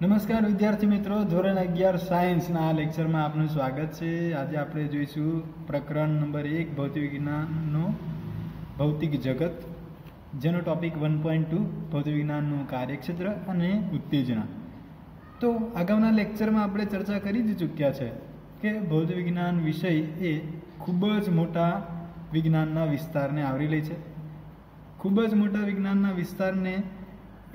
નમસ્કાર વિદ્યાર્થી મિત્રો, ધોરણ અગિયાર સાયન્સના આ લેક્ચરમાં આપનું સ્વાગત છે. આજે આપણે જોઈશું પ્રકરણ નંબર એક, ભૌતિક વિજ્ઞાનનો ભૌતિક જગત, જેનો ટોપિક વન પોઈન્ટ ટુ, ભૌતિક વિજ્ઞાનનું કાર્યક્ષેત્ર અને ઉત્તેજના. તો અગાઉના લેક્ચરમાં આપણે ચર્ચા કરી જ ચૂક્યા છે કે ભૌતિક વિજ્ઞાન વિષય એ ખૂબ જ મોટા વિજ્ઞાનના વિસ્તારને આવરી લે છે. ખૂબ જ મોટા વિજ્ઞાનના વિસ્તારને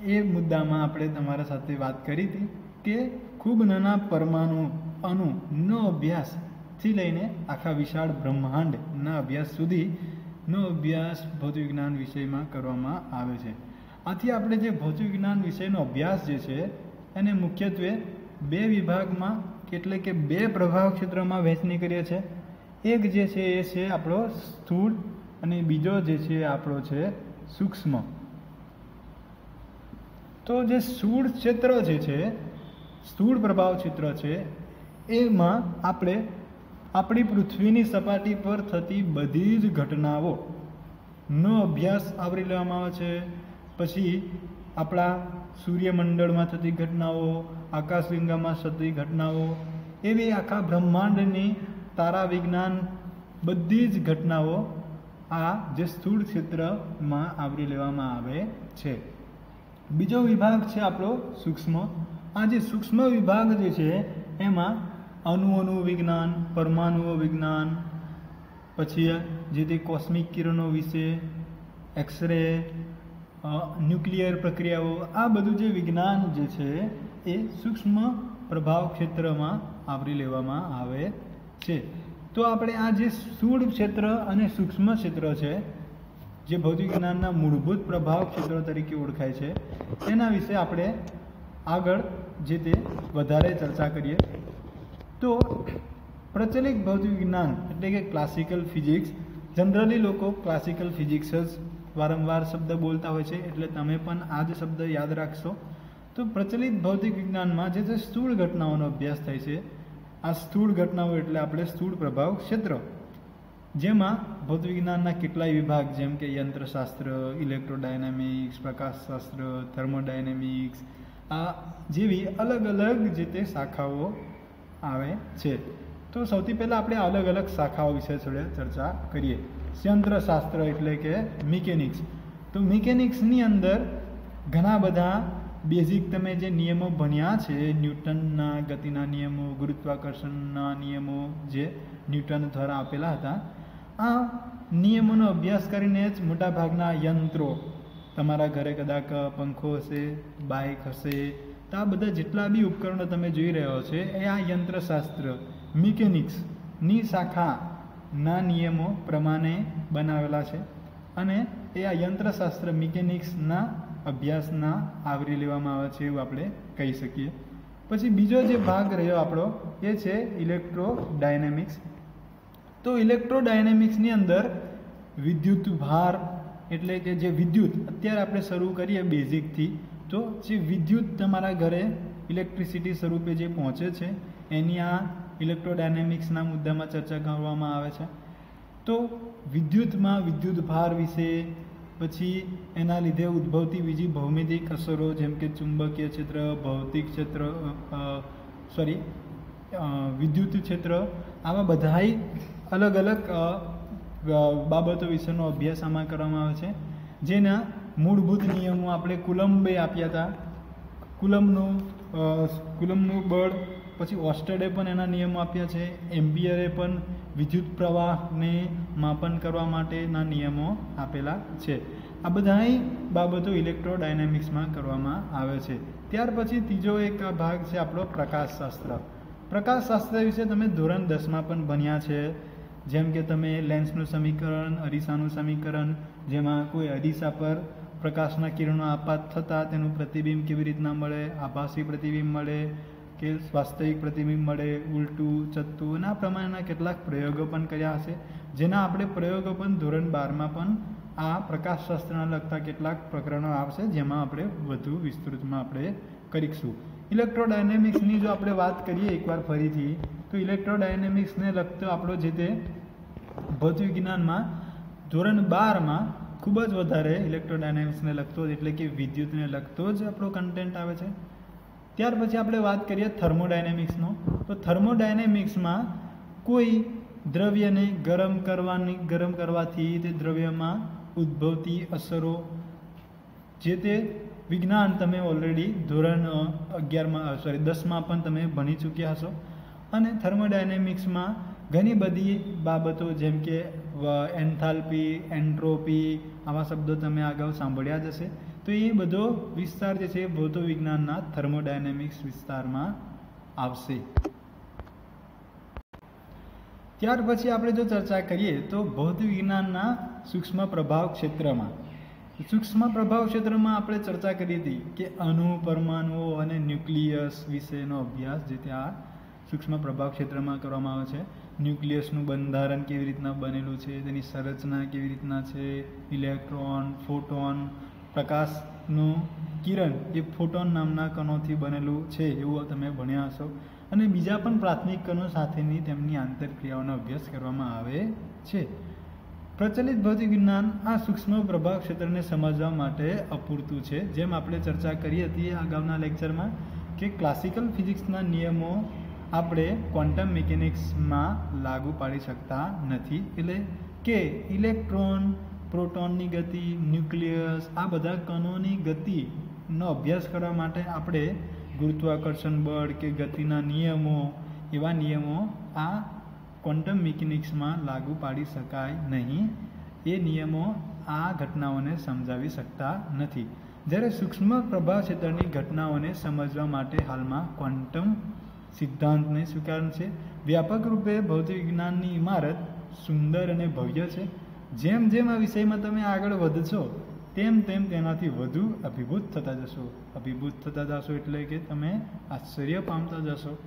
એ મુદ્દામાં આપણે તમારા સાથે વાત કરી હતી કે ખૂબ નાના પરમાણુ અણુનો અભ્યાસથી લઈને આખા વિશાળ બ્રહ્માંડના અભ્યાસ સુધીનો અભ્યાસ ભૌતિક વિજ્ઞાન વિષયમાં કરવામાં આવે છે. આથી આપણે જે ભૌતિક વિજ્ઞાન વિષયનો અભ્યાસ જે છે, એને મુખ્યત્વે બે વિભાગમાં એટલે કે બે પ્રભાવ ક્ષેત્રમાં વહેંચણી કરીએ છીએ. એક જે છે એ છે આપણો સ્થૂળ અને બીજો જે છે આપણો છે સૂક્ષ્મ. તો જે સ્થૂળ ક્ષેત્ર જે છે, સ્થૂળ પ્રભાવ ક્ષેત્ર છે, એમાં આપણે આપણી પૃથ્વીની સપાટી પર થતી બધી જ ઘટનાઓનો અભ્યાસ આવરી લેવામાં આવે છે. પછી આપણા સૂર્યમંડળમાં થતી ઘટનાઓ, આકાશગંગામાં થતી ઘટનાઓ, એવી આખા બ્રહ્માંડની તારા વિજ્ઞાન બધી જ ઘટનાઓ આ જે સ્થૂળ ક્ષેત્રમાં આવરી લેવામાં આવે છે. બીજો વિભાગ છે આપણો સૂક્ષ્મ. આ જે સૂક્ષ્મ વિભાગ જે છે, એમાં અણુઓનું વિજ્ઞાન, પરમાણુઓ વિજ્ઞાન, પછી જે તે કોસ્મિક કિરણો વિશે, એક્સરે ન્યુક્લિયર પ્રક્રિયાઓ, આ બધું જે વિજ્ઞાન જે છે, એ સૂક્ષ્મ પ્રભાવ ક્ષેત્રમાં આવરી લેવામાં આવે છે. તો આપણે આ જે સ્થૂળ ક્ષેત્ર અને સૂક્ષ્મ ક્ષેત્ર છે જે ભૌતિક જ્ઞાનના મૂળભૂત પ્રભાવ ક્ષેત્રો તરીકે ઓળખાય છે એના વિશે આપણે આગળ જે તે વધારે ચર્ચા કરીએ. તો પ્રચલિત ભૌતિક વિજ્ઞાન એટલે કે ક્લાસિકલ ફિઝિક્સ જનરલી લોકો ક્લાસિકલ ફિઝિક્સ જ વારંવાર શબ્દ બોલતા હોય છે, એટલે તમે પણ આ જ શબ્દ યાદ રાખશો. તો પ્રચલિત ભૌતિક વિજ્ઞાનમાં જે જે સ્થૂળ ઘટનાઓનો અભ્યાસ થાય છે, આ સ્થૂળ ઘટનાઓ એટલે આપણે સ્થૂળ પ્રભાવ ક્ષેત્ર. જેમાં ભૌતિક વિજ્ઞાનના કેટલાય વિભાગ, જેમ કે યંત્રશાસ્ત્ર ઇલેક્ટ્રોડાયનેમિક્સ પ્રકાશશાસ્ત્ર થર્મોડાયનેમિક્સ આ જેવી અલગ અલગ જે તે શાખાઓ આવે છે. તો સૌથી પહેલાં આપણે અલગ અલગ શાખાઓ વિશે થોડી ચર્ચા કરીએ. યંત્રશાસ્ત્ર એટલે કે મિકેનિક્સ તો મિકેનિક્સની અંદર ઘણા બધા બેઝિક તમે જે નિયમો ભણ્યા છે, ન્યૂટનના ગતિના નિયમો, ગુરુત્વાકર્ષણના નિયમો જે ન્યૂટન દ્વારા આપેલા હતા આ નિયમોનો અભ્યાસ કરીને જ મોટાભાગના યંત્રો, તમારા ઘરે કદાચ પંખો હશે બાઇક હશે, તો આ બધા જેટલા બી ઉપકરણો તમે જોઈ રહ્યો છે, એ આ યંત્રશાસ્ત્ર મિકેનિક્સની શાખાના નિયમો પ્રમાણે બનાવેલા છે. અને એ આ યંત્રશાસ્ત્ર મિકેનિક્સના અભ્યાસના આવરી લેવામાં આવે છે એવું આપણે કહી શકીએ. પછી બીજો જે ભાગ રહ્યો આપણો, એ છે ઇલેક્ટ્રો ડાયનેમિક્સ તો ઇલેક્ટ્રોડાયનેમિક્સની અંદર વિદ્યુત ભાર એટલે કે જે વિદ્યુત અત્યારે આપણે શરૂ કરીએ બેઝિકથી, તો જે વિદ્યુત તમારા ઘરે ઇલેક્ટ્રિસિટી સ્વરૂપે જે પહોંચે છે, એની આ ઇલેક્ટ્રોડાયનેમિક્સના મુદ્દામાં ચર્ચા કરવામાં આવે છે. તો વિદ્યુતમાં વિદ્યુત ભાર વિશે, પછી એના લીધે ઉદ્ભવતી બીજી ભૌમિતિક અસરો જેમ કે ચુંબકીય ક્ષેત્ર, ભૌતિક ક્ષેત્ર સોરી વિદ્યુત ક્ષેત્ર, આવા બધાય અલગ અલગ બાબતો વિશેનો અભ્યાસ આમાં કરવામાં આવે છે. જેના મૂળભૂત નિયમો આપણે કુલંબે આપ્યા હતા. કુલમનું કુલમનું બળ, પછી ઓસ્ટડે પણ એના નિયમો આપ્યા છે. એમ્પિયરે પણ વિદ્યુત પ્રવાહને માપન કરવા માટેના નિયમો આપેલા છે. આ બધાય બાબતો ઇલેક્ટ્રો ડાયનેમિક્સમાં કરવામાં આવે છે. ત્યાર પછી ત્રીજો એક ભાગ છે આપણો પ્રકાશશાસ્ત્ર. પ્રકાશશાસ્ત્ર વિશે તમે ધોરણ દસમાં પણ ભણ્યા છે. જેમ કે તમે લેન્સનું સમીકરણ, અરીસાનું સમીકરણ, જેમાં કોઈ અરીસા પર પ્રકાશના કિરણો આપાત થતાં તેનું પ્રતિબિંબ કેવી રીતના મળે? આભાસી પ્રતિબિંબ મળે કે વાસ્તવિક પ્રતિબિંબ મળે? ઉલટું ચત્તું અને આ પ્રમાણેના કેટલાક પ્રયોગો પણ કર્યા હશે, જેના આપણે પ્રયોગો પણ ધોરણ બારમાં પણ આ પ્રકાશશાસ્ત્રના લગતા કેટલાક પ્રકરણો આવશે, જેમાં આપણે વધુ વિસ્તૃતમાં આપણે કરીશું. ઇલેક્ટ્રોડાયનેમિક્સની જો આપણે વાત કરીએ એકવાર ફરીથી તો ઇલેક્ટ્રોડાયનેમિક્સને લગતો આપણો જે તે ભૌતિક વિજ્ઞાનમાં ધોરણ બારમાં ખૂબ જ વધારે ઇલેક્ટ્રોડાયનેમિક્સને લગતો એટલે કે વિદ્યુતને લગતો જ આપણો કન્ટેન્ટ આવે છે. ત્યાર પછી આપણે વાત કરીએ થર્મોડાયનેમિક્સનો. તો થર્મોડાયનેમિક્સમાં કોઈ દ્રવ્યને ગરમ કરવાની, ગરમ કરવાથી તે દ્રવ્યમાં ઉદ્ભવતી અસરો, જે તે વિજ્ઞાન તમે ઓલરેડી ધોરણ અગિયારમાં સોરી દસમાં પણ તમે ભણી ચૂક્યા હશો. અને થર્મોડાયનેમિક્સમાં ઘણી બધી બાબતો જેમ કે એન્થાલ્પી, એન્ટ્રોપી આવા શબ્દો તમે અગાઉ સાંભળ્યા જ હશે. તો એ બધો વિસ્તાર જે છે ભૌતો વિજ્ઞાનના થર્મોડાયનેમિક્સ વિસ્તારમાં આવશે. ત્યાર પછી આપણે જો ચર્ચા કરીએ તો ભૌતિક વિજ્ઞાનના સૂક્ષ્મ પ્રભાવ ક્ષેત્રમાં. સૂક્ષ્મ પ્રભાવ ક્ષેત્રમાં આપણે ચર્ચા કરી હતી કે અણુ, પરમાણુઓ અને ન્યુક્લિયસ વિશેનો અભ્યાસ જે ત્યાં સૂક્ષ્મ પ્રભાવ ક્ષેત્રમાં કરવામાં આવે છે. ન્યુક્લિયસનું બંધારણ કેવી રીતના બનેલું છે? તેની સંરચના કેવી રીતના છે? ઇલેક્ટ્રોન, ફોટોન, પ્રકાશનું કિરણ એ ફોટોન નામના કણોથી બનેલું છે એવું તમે ભણ્યા હશો. અને બીજા પણ પ્રાથમિક કણો સાથેની તેમની આંતરક્રિયાઓનો અભ્યાસ કરવામાં આવે છે. પ્રચલિત ભૌતિક વિજ્ઞાન આ સૂક્ષ્મ પ્રભાવ ક્ષેત્રને સમજવા માટે અપૂરતું છે. જેમ આપણે ચર્ચા કરી હતી અગાઉના લેક્ચરમાં કે ક્લાસિકલ ફિઝિક્સના નિયમો આપણે ક્વોન્ટમ મિકેનિક્સમાં લાગુ પાડી શકતા નથી. એટલે કે ઇલેક્ટ્રોન, પ્રોટોનની ગતિ, ન્યુક્લિયસ, આ બધા કણોની ગતિનો અભ્યાસ કરવા માટે આપણે ગુરુત્વાકર્ષણ બળ કે ગતિના નિયમો, એવા નિયમો આ ક્વોન્ટમ મિકેનિક્સમાં લાગુ પાડી શકાય નહીં. એ નિયમો આ ઘટનાઓને સમજાવી શકતા નથી. જ્યારે સૂક્ષ્મ પ્રભાવ ક્ષેત્રની ઘટનાઓને સમજવા માટે હાલમાં ક્વોન્ટમ સિદ્ધાંતને સ્વીકારે છે. વ્યાપક રૂપે ભૌતિક વિજ્ઞાનની ઇમારત સુંદર અને ભવ્ય છે. જેમ જેમ આ વિષયમાં તમે આગળ વધશો, તેમ તેમ તેનાથી વધુ અભિભૂત થતા જશો. અભિભૂત થતા જશો એટલે કે તમે આશ્ચર્ય પામતા જશો.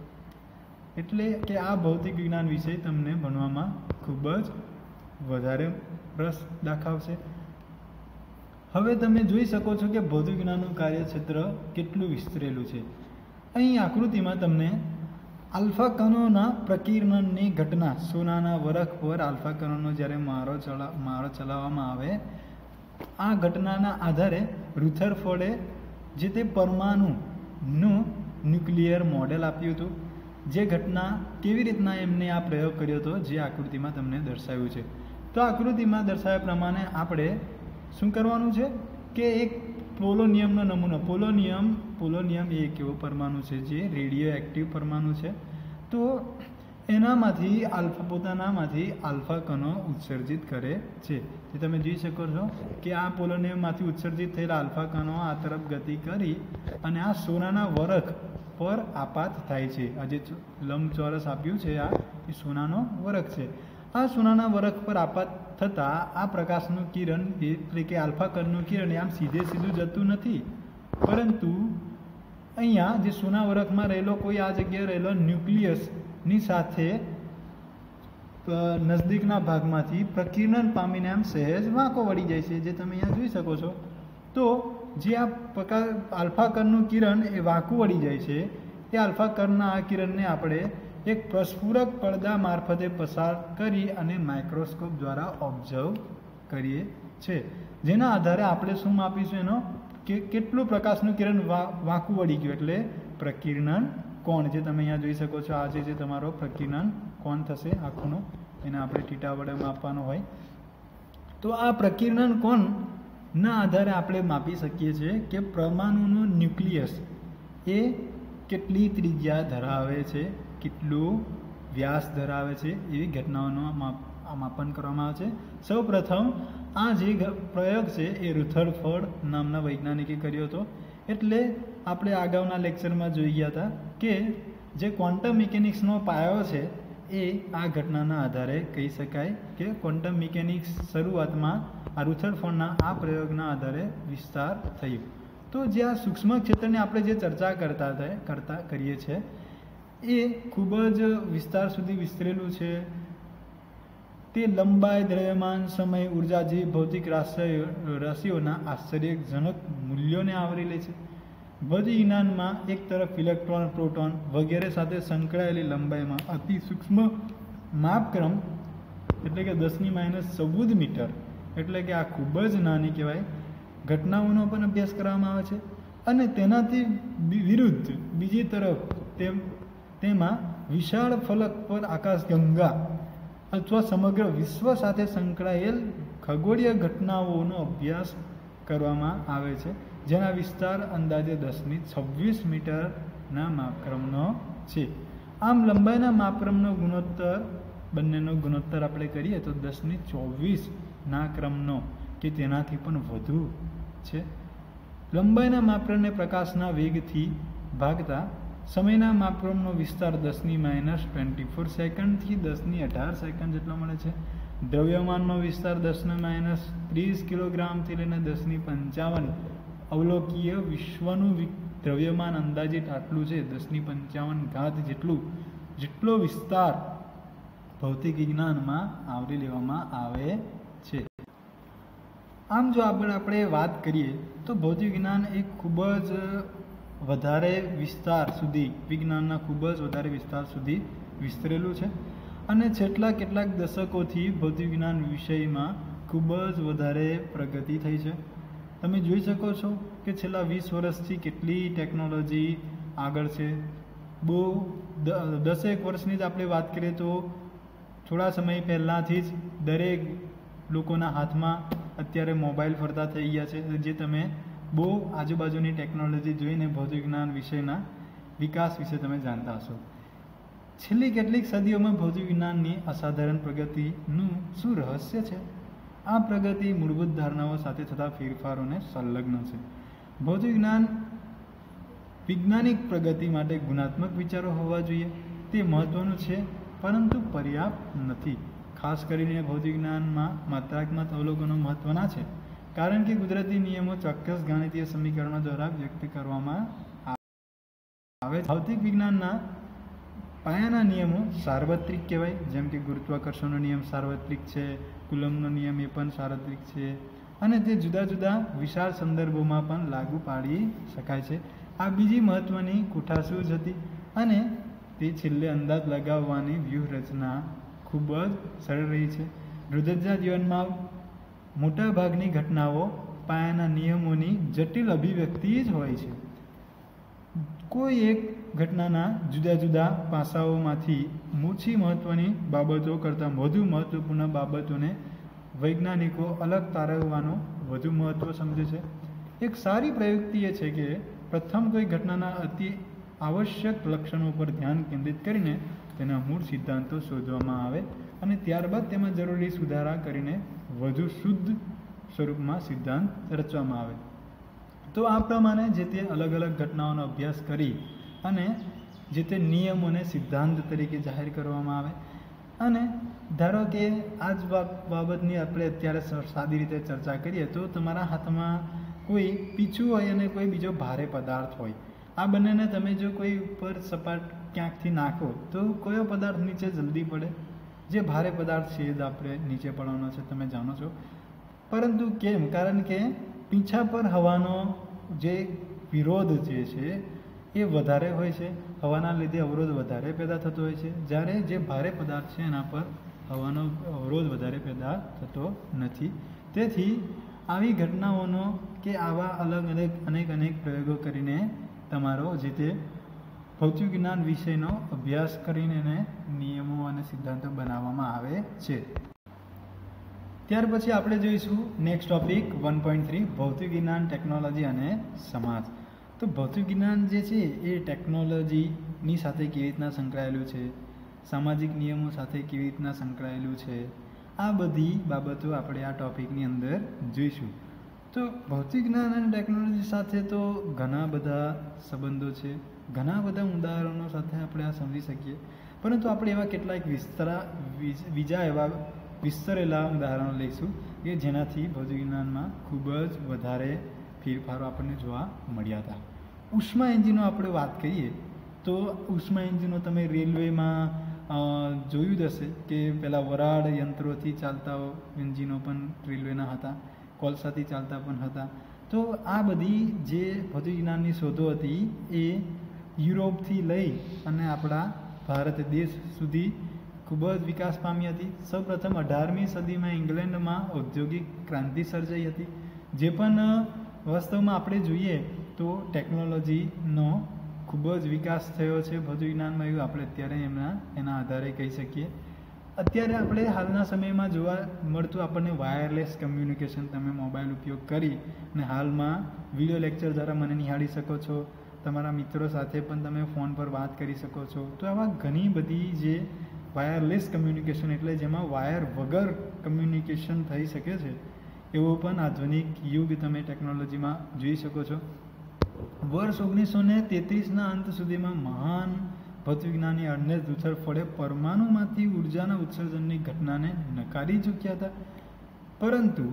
એટલે કે આ ભૌતિક વિજ્ઞાન વિષય તમને ભણવામાં ખૂબ જ વધારે રસ દાખવશે. હવે તમે જોઈ શકો છો કે ભૌતિક વિજ્ઞાનનું કાર્યક્ષેત્ર કેટલું વિસ્તરેલું છે. અહીં આકૃતિમાં તમને આલ્ફા કનોના પ્રકીર્ણનની ઘટના. સોનાના વરખ પર આલ્ફા કનોનો જ્યારે મારો ચલા, મારો ચલાવવામાં આવે, આ ઘટનાના આધારે રુથરફોર્ડે જે તે પરમાણુનું ન્યુક્લિયર મોડેલ આપ્યું હતું, જે ઘટના કેવી રીતના એમને આ પ્રયોગ કર્યો હતો, જે આકૃતિમાં તમને દર્શાવ્યું છે. તો આકૃતિમાં દર્શાવ્યા પ્રમાણે આપણે શું કરવાનું છે? કે એક પોલોનિયમનો નમૂનો. પોલોનિયમ પોલોનિયમ એ એક એવો પરમાણુ છે જે રેડિયો એક્ટિવ પરમાણુ છે. તો એનામાંથી આલ્ફા પોતાનામાંથી આલ્ફા કણો ઉત્સર્જિત કરે છે. જે તમે જોઈ શકો છો કે આ પોલોનિયમમાંથી ઉત્સર્જિત થયેલા આલ્ફા કણો આ તરફ ગતિ કરી અને આ સોનાના વરખ પર આપાત થાય છે. આ જે લંબચોરસ આપ્યું છે આ, એ સોનાનો વરખ છે. આ સોનાના વરખ પર આપાત થતાં આ પ્રકાશનું કિરણ એટલે કે આલ્ફા કણનું કિરણ આમ સીધે સીધું જતું નથી. પરંતુ અહીંયા જે સોના વરખમાં રહેલો કોઈ આ જગ્યાએ રહેલો ન્યુક્લિયસની સાથે નજદીકના ભાગમાંથી પ્રકીર્ણન પામીને આમ સહેજ વાંકો વળી જાય છે, જે તમે અહીંયા જોઈ શકો છો. તો જે આ પ્રકાર, આલ્ફા કણનું કિરણ એ વાંકું વળી જાય છે, એ આલ્ફા કણના આ કિરણને આપણે એક પ્રસ્ફુરક પડદા મારફતે પસાર કરી અને માઇક્રોસ્કોપ દ્વારા ઓબ્ઝર્વ કરીએ છે. જેના આધારે આપણે શું માપીશું એનો? કે કેટલું પ્રકાશનું કિરણ વાંકું વળી ગયું એટલે પ્રકિરણન કોણ? જે તમે અહીંયા જોઈ શકો છો, આ જે તમારો પ્રકિરણન કોણ થશે? આંખનું. એને આપણે ટીટા વડે માપવાનો હોય. તો આ પ્રકીર્ણન કોણના આધારે આપણે માપી શકીએ છીએ કે પરમાણુનું ન્યુક્લિયસ એ કેટલી ત્રિજ્યા ધરાવે છે? કેટલું વ્યાસ ધરાવે છે એવી ઘટનાઓનું માપ માપન કરવામાં આવે છે. સૌ પ્રથમ આ જે પ્રયોગ છે એ રુથરફોર્ડ નામના વૈજ્ઞાનિકે કર્યો હતો. એટલે આપણે અગાઉના લેક્ચરમાં જોઈ ગયા હતા કે જે ક્વોન્ટમ મિકેનિક્સનો પાયો છે એ આ ઘટનાના આધારે કહી શકાય કે ક્વોન્ટમ મિકેનિક્સ શરૂઆતમાં આ રુથરફોર્ડના આ પ્રયોગના આધારે વિસ્તાર થયો. તો જે આ સૂક્ષ્મ ક્ષેત્રની આપણે જે ચર્ચા કરતા કરતા કરીએ છીએ એ ખૂબ જ વિસ્તાર સુધી વિસ્તરેલું છે. તે લંબાઈ દ્રવ્યમાન સમય ઊર્જા જેવી ભૌતિક રાશિ, રાશિઓના આશ્ચર્યજનક મૂલ્યોને આવરી લે છે. ભૌતિક જ્ઞાનમાં એક તરફ ઇલેક્ટ્રોન, પ્રોટોન વગેરે સાથે સંકળાયેલી લંબાઈમાં અતિ સૂક્ષ્મ માપક્રમ એટલે કે દસની માઇનસ ચૌદ મીટર એટલે કે આ ખૂબ જ નાની કહેવાય ઘટનાઓનો પણ અભ્યાસ કરવામાં આવે છે. અને તેનાથી વિરુદ્ધ બીજી તરફ તેમ તેમાં વિશાળ ફલક પર આકાશગંગા અથવા સમગ્ર વિશ્વ સાથે સંકળાયેલ ખગોળીય ઘટનાઓનો અભ્યાસ કરવામાં આવે છે, જેના વિસ્તાર અંદાજે દસની છવ્વીસ મીટરના માપક્રમનો છે. આમ લંબાઈના માપક્રમનો ગુણોત્તર, બંનેનો ગુણોત્તર આપણે કરીએ તો દસની ચોવીસના ક્રમનો, કે તેનાથી પણ વધુ છે. લંબાઈના માપક્રમને પ્રકાશના વેગથી ભાગતા સમયના માપક્રમનો વિસ્તાર દસની માઇનસ ટ્વેન્ટી ફોર સેકન્ડથી દસની અઢાર સેકન્ડ જેટલો મળે છે. દ્રવ્યમાનનો વિસ્તાર દસને માઇનસ ત્રીસ કિલોગ્રામથી લઈને દસની પંચાવન. અવલોકીય વિશ્વનું દ્રવ્યમાન અંદાજિત આટલું છે, દસની પંચાવન ઘાત જેટલું. જેટલો વિસ્તાર ભૌતિક વિજ્ઞાનમાં આવરી લેવામાં આવે છે. આમ જો આગળ આપણે વાત કરીએ, તો ભૌતિક વિજ્ઞાન એ ખૂબ જ વધારે વિસ્તાર સુધી, વિજ્ઞાનના ખૂબ જ વધારે વિસ્તાર સુધી વિસ્તરેલું છે. અને છેલ્લા કેટલાક દશકોથી ભૌતિક વિજ્ઞાન વિષયમાં ખૂબ જ વધારે પ્રગતિ થઈ છે. તમે જોઈ શકો છો કે છેલ્લા વીસ વર્ષથી કેટલી ટેકનોલોજી આગળ છે. બહુ દસેક વર્ષની જ આપણે વાત કરીએ તો થોડા સમય પહેલાંથી જ દરેક લોકોના હાથમાં અત્યારે મોબાઈલ ફરતા થઈ ગયા છે, જે તમે બહુ આજુબાજુની ટેકનોલોજી જોઈને ભૌતિક જ્ઞાન વિષયના વિકાસ વિશે તમે જાણતા હશો. છેલ્લી કેટલીક સદીઓમાં ભૌતિક વિજ્ઞાનની અસાધારણ પ્રગતિનું શું રહસ્ય છે? આ પ્રગતિ મૂળભૂત ધારણાઓ સાથે થતા ફેરફારોને સંલગ્ન છે. ભૌતિક જ્ઞાન વૈજ્ઞાનિક પ્રગતિ માટે ગુણાત્મક વિચારો હોવા જોઈએ. તે મહત્વનું છે, પરંતુ પર્યાપ્ત નથી. ખાસ કરીને ભૌતિક જ્ઞાનમાં માત્રાત્મક અવલોકનો મહત્વના છે. કારણ કે કુદરતી નિયમો ચોક્કસ ગાણિતીય સમીકરણો દ્વારા વ્યક્ત કરવામાં આવે છે. ભૌતિક વિજ્ઞાનના પાયાના નિયમો સાર્વત્રિક કહેવાય. જેમ કે ગુરુત્વાકર્ષણનો નિયમ સાર્વત્રિક છે, કુલમનો નિયમ એ પણ સાર્વત્રિક છે અને તે જુદા જુદા વિશાળ સંદર્ભોમાં પણ લાગુ પાડી શકાય છે. આ બીજી મહત્વની જ હતી અને તે છેલ્લે અંદાજ લગાવવાની વ્યૂહરચના ખૂબ જ સરળ રહી છે. રોજિંદા જીવનમાં મોટા ભાગની ઘટનાઓ પાયાના નિયમોની જટિલ અભિવ્યક્તિ જ હોય છે. કોઈ એક ઘટનાના જુદા જુદા પાસાઓમાંથી ઓછી મહત્વની બાબતો કરતાં વધુ મહત્વપૂર્ણ બાબતોને વૈજ્ઞાનિકો અલગ તારવવાનું વધુ મહત્વ સમજે છે. એક સારી પ્રયુક્તિ એ છે કે પ્રથમ કોઈ ઘટનાના અતિ આવશ્યક લક્ષણો પર ધ્યાન કેન્દ્રિત કરીને તેના મૂળ સિદ્ધાંતો શોધવામાં આવે. અને ત્યારબાદ તેમાં જરૂરી સુધારા કરીને વધુ શુદ્ધ સ્વરૂપમાં સિદ્ધાંત રચવામાં આવે. તો આ પ્રમાણે જે તે અલગ અલગ ઘટનાઓનો અભ્યાસ કરી અને જે તે નિયમોને સિદ્ધાંત તરીકે જાહેર કરવામાં આવે. અને ધારો કે આ જ બાબતની આપણે અત્યારે સાદી રીતે ચર્ચા કરીએ તો તમારા હાથમાં કોઈ પીછું હોય અને કોઈ બીજો ભારે પદાર્થ હોય. આ બંનેને તમે જો કોઈ ઉપર સપાટ ક્યાંકથી નાખો તો કયો પદાર્થ નીચે જલ્દી પડે? જે ભારે પદાર્થ છે એ જ આપણે નીચે પડવાનો છે, તમે જાણો છો. પરંતુ કેમ? કારણ કે પીંછા પર હવાનો જે વિરોધ જે છે એ વધારે હોય છે. હવાના લીધે અવરોધ વધારે પેદા થતો હોય છે. જ્યારે જે ભારે પદાર્થ છે એના પર હવાનો અવરોધ વધારે પેદા થતો નથી. તેથી આવી ઘટનાઓનો કે આવા અલગ અલગ અનેક અનેક પ્રયોગો કરીને તમારો જે તે ભૌતિક જ્ઞાન વિષયનો અભ્યાસ કરીને એને નિયમો અને સિદ્ધાંતો બનાવવામાં આવે છે. ત્યાર પછી આપણે જોઈશું next topic one point three ભૌતિક જ્ઞાન ટેકનોલોજી અને સમાજ. તો ભૌતિક જ્ઞાન જે છે એ ટેકનોલોજીની સાથે કેવી રીતના સંકળાયેલું છે? સામાજિક નિયમો સાથે કેવી રીતના સંકળાયેલું છે? આ બધી બાબતો આપણે આ ટોપિકની અંદર જોઈશું. તો ભૌતિક જ્ઞાન અને ટેકનોલોજી સાથે તો ઘણા બધા સંબંધો છે. ઘણા બધા ઉદાહરણો સાથે આપણે આ સમજી શકીએ. પરંતુ આપણે એવા કેટલાક વિસ્તરા બીજા એવા વિસ્તરેલા ઉદાહરણો લઈશું કે જેનાથી ભૌતિક વિજ્ઞાનમાં ખૂબ જ વધારે ફેરફારો આપણને જોવા મળ્યા હતા. ઉષ્મા એન્જિનો આપણે વાત કરીએ, તો ઉષ્મા એન્જિનો તમે રેલવેમાં જોયું જ હશે કે પહેલાં વરાળ યંત્રોથી ચાલતા એન્જિનો પણ રેલવેના હતા, કોલસાથી ચાલતા પણ હતા. તો આ બધી જે ભૌતિક વિજ્ઞાનની શોધો હતી એ યુરોપથી લઈ અને આપણા ભારત દેશ સુધી ખૂબ જ વિકાસ પામી હતી. સૌપ્રથમ અઢારમી સદીમાં ઇંગ્લેન્ડમાં ઔદ્યોગિક ક્રાંતિ સર્જાઈ હતી. જે પણ વાસ્તવમાં આપણે જોઈએ તો ટેકનોલોજીનો ખૂબ જ વિકાસ થયો છે. ભૌતિક જ્ઞાનમાં એવું આપણે અત્યારે એમના, એના આધારે કહી શકીએ. અત્યારે આપણે હાલના સમયમાં જોવા મળતું આપણને વાયરલેસ કમ્યુનિકેશન. તમે મોબાઈલ ઉપયોગ કરી અને હાલમાં વીડિયો લેક્ચર દ્વારા મને નિહાળી શકો છો. તમારા મિત્રો સાથે પણ તમે ફોન પર વાત કરી શકો છો. તો આવા ઘણી બધી જે વાયરલેસ કમ્યુનિકેશન એટલે જેમાં વાયર વગર કમ્યુનિકેશન થઈ શકે છે, એવો પણ આધુનિક યુગ તમે ટેકનોલોજીમાં જોઈ શકો છો. વર્ષ ઓગણીસો ને તેત્રીસના અંત સુધીમાં મહાન ભૌતવિજ્ઞાની અર્નેસ્ટ રુથરફોર્ડે પરમાણુમાંથી ઉર્જાના ઉત્સર્જનની ઘટનાને નકારી ચૂક્યા હતા. પરંતુ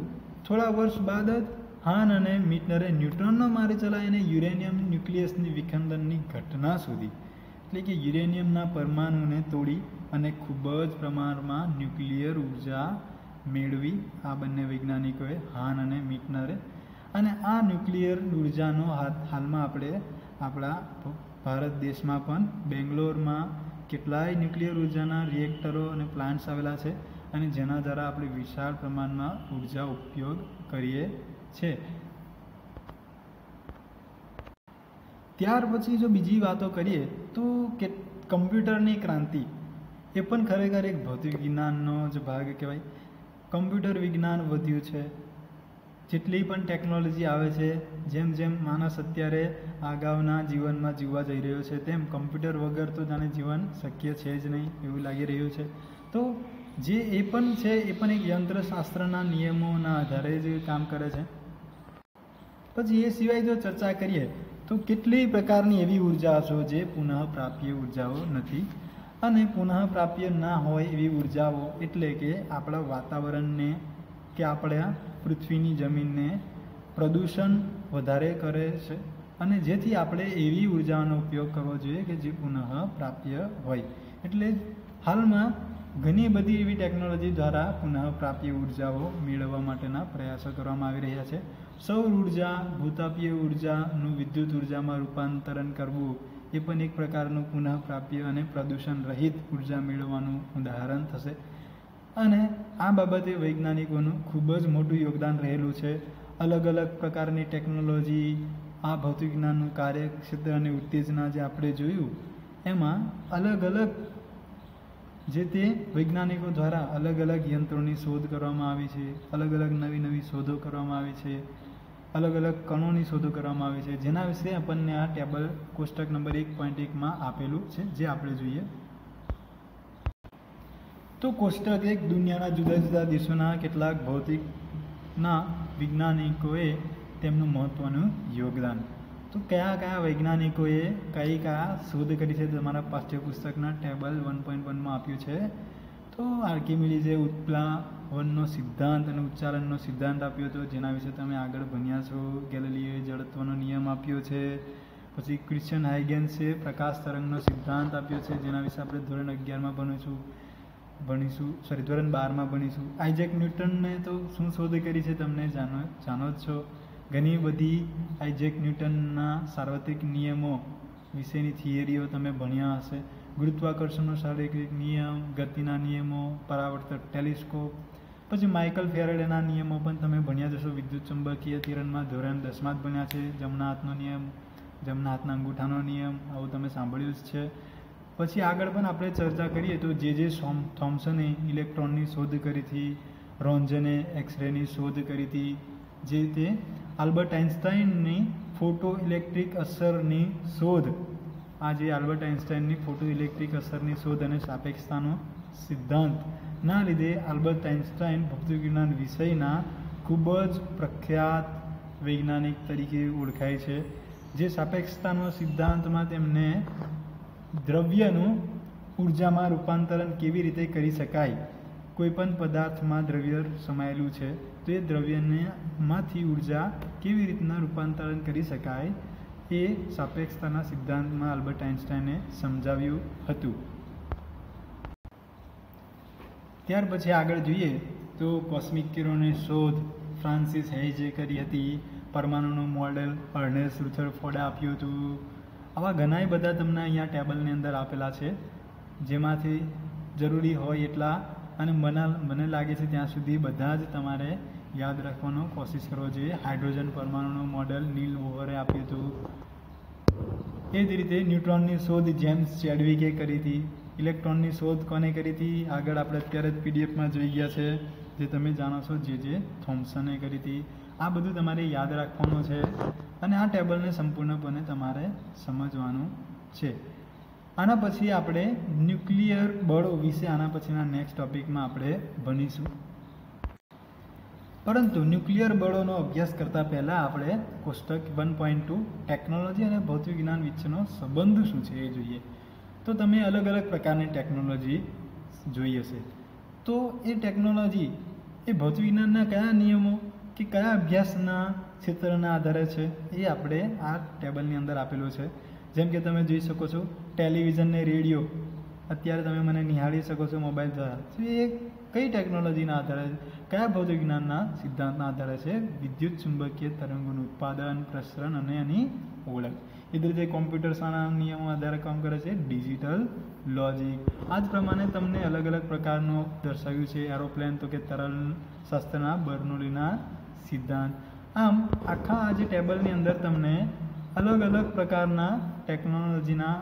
થોડા વર્ષ બાદ જ હાન અને મિટનરે ન્યૂટ્રોનનો ચલાવી ચલાવીને યુરેનિયમ ન્યુક્લિયસની વિખંડનની ઘટના સુધી એટલે કે યુરેનિયમના પરમાણુને તોડી અને ખૂબ જ પ્રમાણમાં ન્યુક્લિયર ઊર્જા મેળવી આ બંને વૈજ્ઞાનિકોએ, હાન અને મિટનરે. અને આ ન્યુક્લિયર ઉર્જાનો હાલમાં આપણે આપણા ભારત દેશમાં પણ, બેંગ્લોરમાં કેટલાય ન્યુક્લિયર ઉર્જાના રિએક્ટરો અને પ્લાન્ટ્સ આવેલા છે. અને જેના દ્વારા આપણે વિશાળ પ્રમાણમાં ઊર્જા ઉપયોગ કરીએ છે. ત્યાર પછી જો બીજી વાતો કરીએ, તો કે કમ્પ્યુટરની ક્રાંતિ, એ પણ ખરેખર એક ભૌતિક વિજ્ઞાનનો જ ભાગ કહેવાય. કમ્પ્યુટર વિજ્ઞાન વધ્યું છે. જેટલી પણ ટેકનોલોજી આવે છે, જેમ જેમ માણસ અત્યારે આગાઉના જીવનમાં જીવવા જઈ રહ્યો છે, તેમ કમ્પ્યુટર વગર તો જાણે જીવન શક્ય છે જ નહીં એવું લાગી રહ્યું છે. તો જે એ પણ છે, એ પણ એક યંત્રશાસ્ત્રના નિયમોના આધારે જ કામ કરે છે. પછી એ સિવાય જો ચર્ચા કરીએ, તો કેટલી પ્રકારની એવી ઉર્જાઓ જે પુનઃપ્રાપ્ય ઉર્જાઓ નથી? અને પુનઃપ્રાપ્ય ના હોય એવી ઉર્જાઓ એટલે કે આપણા વાતાવરણને, કે આપણા પૃથ્વીની જમીનને પ્રદૂષણ વધારે કરે છે. અને જેથી આપણે એવી ઉર્જાનો ઉપયોગ કરવો જોઈએ કે જે પુનઃ પ્રાપ્ય હોય. એટલે હાલમાં ઘણી બધી એવી ટેકનોલોજી દ્વારા પુનઃ પ્રાપ્ય ઉર્જાઓ મેળવવા માટેના પ્રયાસો કરવામાં આવી રહ્યા છે. સૌર ઊર્જા, ભૂતાપીય ઉર્જાનું વિદ્યુત ઉર્જામાં રૂપાંતરણ કરવું એ પણ એક પ્રકારનું પુનઃપ્રાપ્ય અને પ્રદૂષણ રહિત ઊર્જા મેળવવાનું ઉદાહરણ થશે. અને આ બાબતે વૈજ્ઞાનિકોનું ખૂબ જ મોટું યોગદાન રહેલું છે. અલગ અલગ પ્રકારની ટેકનોલોજી, આ ભૌતિક જ્ઞાનનું કાર્યક્ષેત્ર અને ઉત્તેજના જે આપણે જોયું, એમાં અલગ અલગ જે તે વૈજ્ઞાનિકો દ્વારા અલગ અલગ યંત્રોની શોધ કરવામાં આવી છે, અલગ અલગ નવી નવી શોધો કરવામાં આવી છે, અલગ અલગ કણોની શોધો કરવામાં આવી છે, જેના વિશે આપણને આ ટેબલ કોષ્ટક નંબર એક પોઈન્ટ એકમાં આપેલું છે, જે આપણે જોઈએ. તો કોષ્ટક એક દુનિયાના જુદા જુદા દેશોના કેટલાક ભૌતિકના વૈજ્ઞાનિકોએ તેમનું મહત્ત્વનું યોગદાન તો કયા કયા વૈજ્ઞાનિકોએ કઈ કયા શોધ કરી છે તમારા પાઠ્યપુસ્તકના ટેબલ વન પોઈન્ટ વનમાં આપ્યું છે? તો આર્કિમિડીઝે ઉત્પ્લાવનનો સિદ્ધાંત અને ઉચ્ચારણનો સિદ્ધાંત આપ્યો હતો, જેના વિશે તમે આગળ ભણ્યા છો. ગેલેલીઓએ જડત્વનો નિયમ આપ્યો છે. પછી ક્રિશ્ચન હાઇગેન્સે પ્રકાશ તરંગનો સિદ્ધાંત આપ્યો છે, જેના વિશે આપણે ધોરણ અગિયારમાં ભણીશું ભણીશું સોરી ધોરણ બારમાં ભણીશું. આઇઝેક ન્યૂટનને તો શું શોધ કરી છે, તમને જાણો જાણો જ છો. ઘણી બધી આઇઝેક ન્યૂટનના સાર્વત્રિક નિયમો વિશેની થિયરીઓ તમે ભણ્યા હશે. ગુરુત્વાકર્ષણનો શારીરિક નિયમ, ગતિના નિયમો, પરાવર્તક ટેલિસ્કોપ, પછી માઇકલ ફેરેડેના નિયમો પણ તમે ભણ્યા જશો વિદ્યુત ચુંબકીય કિરણમાં ધોરણ દસમાં જ ભણ્યા છે. જમણા હાથનો નિયમ, જમણા હાથના અંગૂઠાનો નિયમ, આવું તમે સાંભળ્યું જ છે. પછી આગળ પણ આપણે ચર્ચા કરીએ તો જે જે થોમ્સને ઇલેક્ટ્રોનની શોધ કરી હતી રોન્જને એક્સરેની શોધ કરી હતી જે તે આલ્બર્ટ આઇન્સ્ટાઈનની ફોટો ઇલેક્ટ્રિક અસરની શોધ. આ જે આલ્બર્ટ આઇન્સ્ટાઈનની ફોટો ઇલેક્ટ્રિક અસરની શોધ અને સાપેક્ષતાનો સિદ્ધાંતના લીધે આલ્બર્ટ આઇન્સ્ટાઈન ભૌતિક વિજ્ઞાન વિષયના ખૂબ જ પ્રખ્યાત વૈજ્ઞાનિક તરીકે ઓળખાય છે, જે સાપેક્ષતાનો સિદ્ધાંતમાં તેમને દ્રવ્યનું ઉર્જામાં રૂપાંતરણ કેવી રીતે કરી શકાય? કોઈપણ પદાર્થમાં દ્રવ્ય સમાયેલું છે. તો એ દ્રવ્યને માંથી ઊર્જા કેવી રીતના રૂપાંતરણ કરી શકાય એ સાપેક્ષતાના સિદ્ધાંતમાં આલ્બર્ટ આઇન્સ્ટાઈને સમજાવ્યું હતું. ત્યાર પછી આગળ જોઈએ તો કોસ્મિક કિરણોની શોધ ફ્રાન્સિસ હેઇજે કરી હતી. પરમાણુનું મોડેલ અર્નેસ રુથરફોર્ડે આપ્યું હતું. આવા ઘણાય બધા તમને અહીંયા ટેબલની અંદર આપેલા છે. જેમાંથી જરૂરી હોય એટલા અને મને મને લાગે છે ત્યાં સુધી બધા જ તમારે યાદ રાખવાનો કોશિશ કરવો જોઈએ. હાઇડ્રોજન પરમાણુનું મોડેલ નીલ ઓવરે આપ્યું હતું. એ જ રીતે ન્યુટ્રોનની શોધ જેમ્સ ચેડવિકે કરી હતી. ઇલેક્ટ્રોનની શોધ કોને કરી હતી? આગળ આપણે અત્યારે જ પીડીએફમાં જોઈ ગયા છે, જે તમે જાણો છો, જે જે થોમ્સને કરી હતી. આ બધું તમારે યાદ રાખવાનું છે અને આ ટેબલને સંપૂર્ણપણે તમારે સમજવાનું છે. આના પછી આપણે ન્યુક્લિયર બળો વિશે આના પછીના નેક્સ્ટ ટોપિકમાં આપણે ભણીશું. પરંતુ ન્યુક્લિયર બળોનો અભ્યાસ કરતાં પહેલાં આપણે કોષ્ટક વન પોઈન્ટ ટુ, ટેકનોલોજી અને ભૌતિક વિજ્ઞાન વચ્ચેનો સંબંધ શું છે એ જોઈએ. તો તમે અલગ અલગ પ્રકારની ટેકનોલોજી જોઈ હશે. તો એ ટેકનોલોજી એ ભૌતિક વિજ્ઞાનના કયા નિયમો કે કયા અભ્યાસના ક્ષેત્રના આધારે છે એ આપણે આ ટેબલની અંદર આપેલું છે. જેમ કે તમે જોઈ શકો છો, ટેલિવિઝન ને રેડિયો. અત્યારે તમે મને નિહાળી શકો છો મોબાઈલ દ્વારા. તો એ કઈ ટેકનોલોજીના આધારે, કયા ભૌતિક જ્ઞાનના સિદ્ધાંતના આધારે છે? વિદ્યુત ચુંબકીય તરંગોનું ઉત્પાદન, પ્રસરણ અને એની ઓળખ. એ રીતે કોમ્પ્યુટર શાળા નિયમો આધારે કામ કરે છે. ડિજિટલ લોજિક આ જ પ્રમાણે તમને અલગ અલગ પ્રકારનો દર્શાવ્યું છે. એરોપ્લેન તો કે તરલ શાસ્ત્રના બર્નોલીના સિદ્ધાંત. આમ, આખા આ જે ટેબલની અંદર તમને અલગ અલગ પ્રકારના ટેકનોલોજીના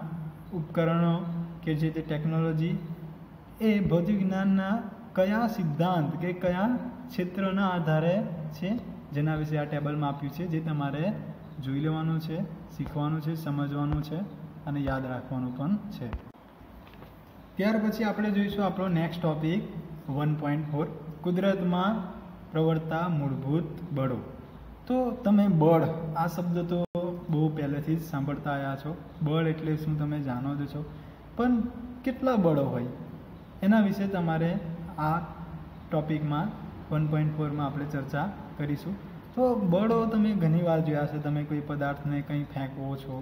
ઉપકરણો કે જે તે ટેકનોલોજી એ ભૌતિક વિજ્ઞાનના કયા સિદ્ધાંત કે કયા ક્ષેત્રના આધારે છે? જેના વિશે આ ટેબલમાં આપ્યું છે, જે તમારે જોઈ લેવાનું છે, શીખવાનું છે, સમજવાનું છે અને યાદ રાખવાનું પણ છે. ત્યાર પછી આપણે જોઈશું આપણો next topic one point four કુદરતમાં પ્રવર્તા મૂળભૂત બળો. તો તમે બળ, આ શબ્દ તો બહુ પહેલેથી જ સાંભળતા આવ્યા છો. બળ એટલે શું તમે જાણો જ છો. પણ કેટલા બળો હોય? એના વિશે તમારે આ ટોપિકમાં વન પોઈન્ટ ફોરમાં આપણે ચર્ચા કરીશું. તો બળો તમે ઘણી વાર જોયા છે તમે કોઈ પદાર્થને કંઈ ફેંકવો છો,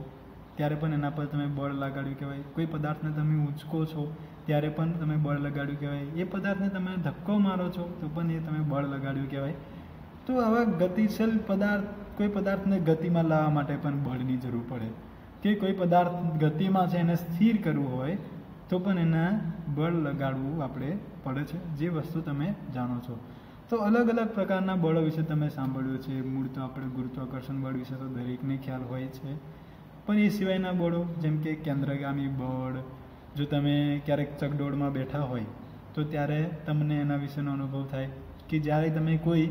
ત્યારે પણ એના પર તમે બળ લગાડ્યું કહેવાય. કોઈ પદાર્થને તમે ઉંચકો છો, ત્યારે પણ તમે બળ લગાડ્યું કહેવાય. એ પદાર્થને તમે ધક્કો મારો છો, તો પણ એ તમે બળ લગાડ્યું કહેવાય. તો આવા ગતિશીલ પદાર્થ, કોઈ પદાર્થને ગતિમાં લાવવા માટે પણ બળની જરૂર પડે. કે કોઈ પદાર્થ ગતિમાં છે, એને સ્થિર કરવું હોય તો પણ એના બળ લગાડવું આપણે પડે છે, જે વસ્તુ તમે જાણો છો. તો અલગ અલગ પ્રકારના બળો વિશે તમે સાંભળ્યું છે, મૂળ તો આપણે ગુરુત્વાકર્ષણ બળ વિશે તો દરેકને ખ્યાલ હોય છે. પણ એ સિવાયના બળો, જેમ કે કેન્દ્રગામી બળ, જો તમે ક્યારેક ચકડોળમાં બેઠા હોય, તો ત્યારે તમને એના વિશેનો અનુભવ થાય કે જ્યારે તમે કોઈ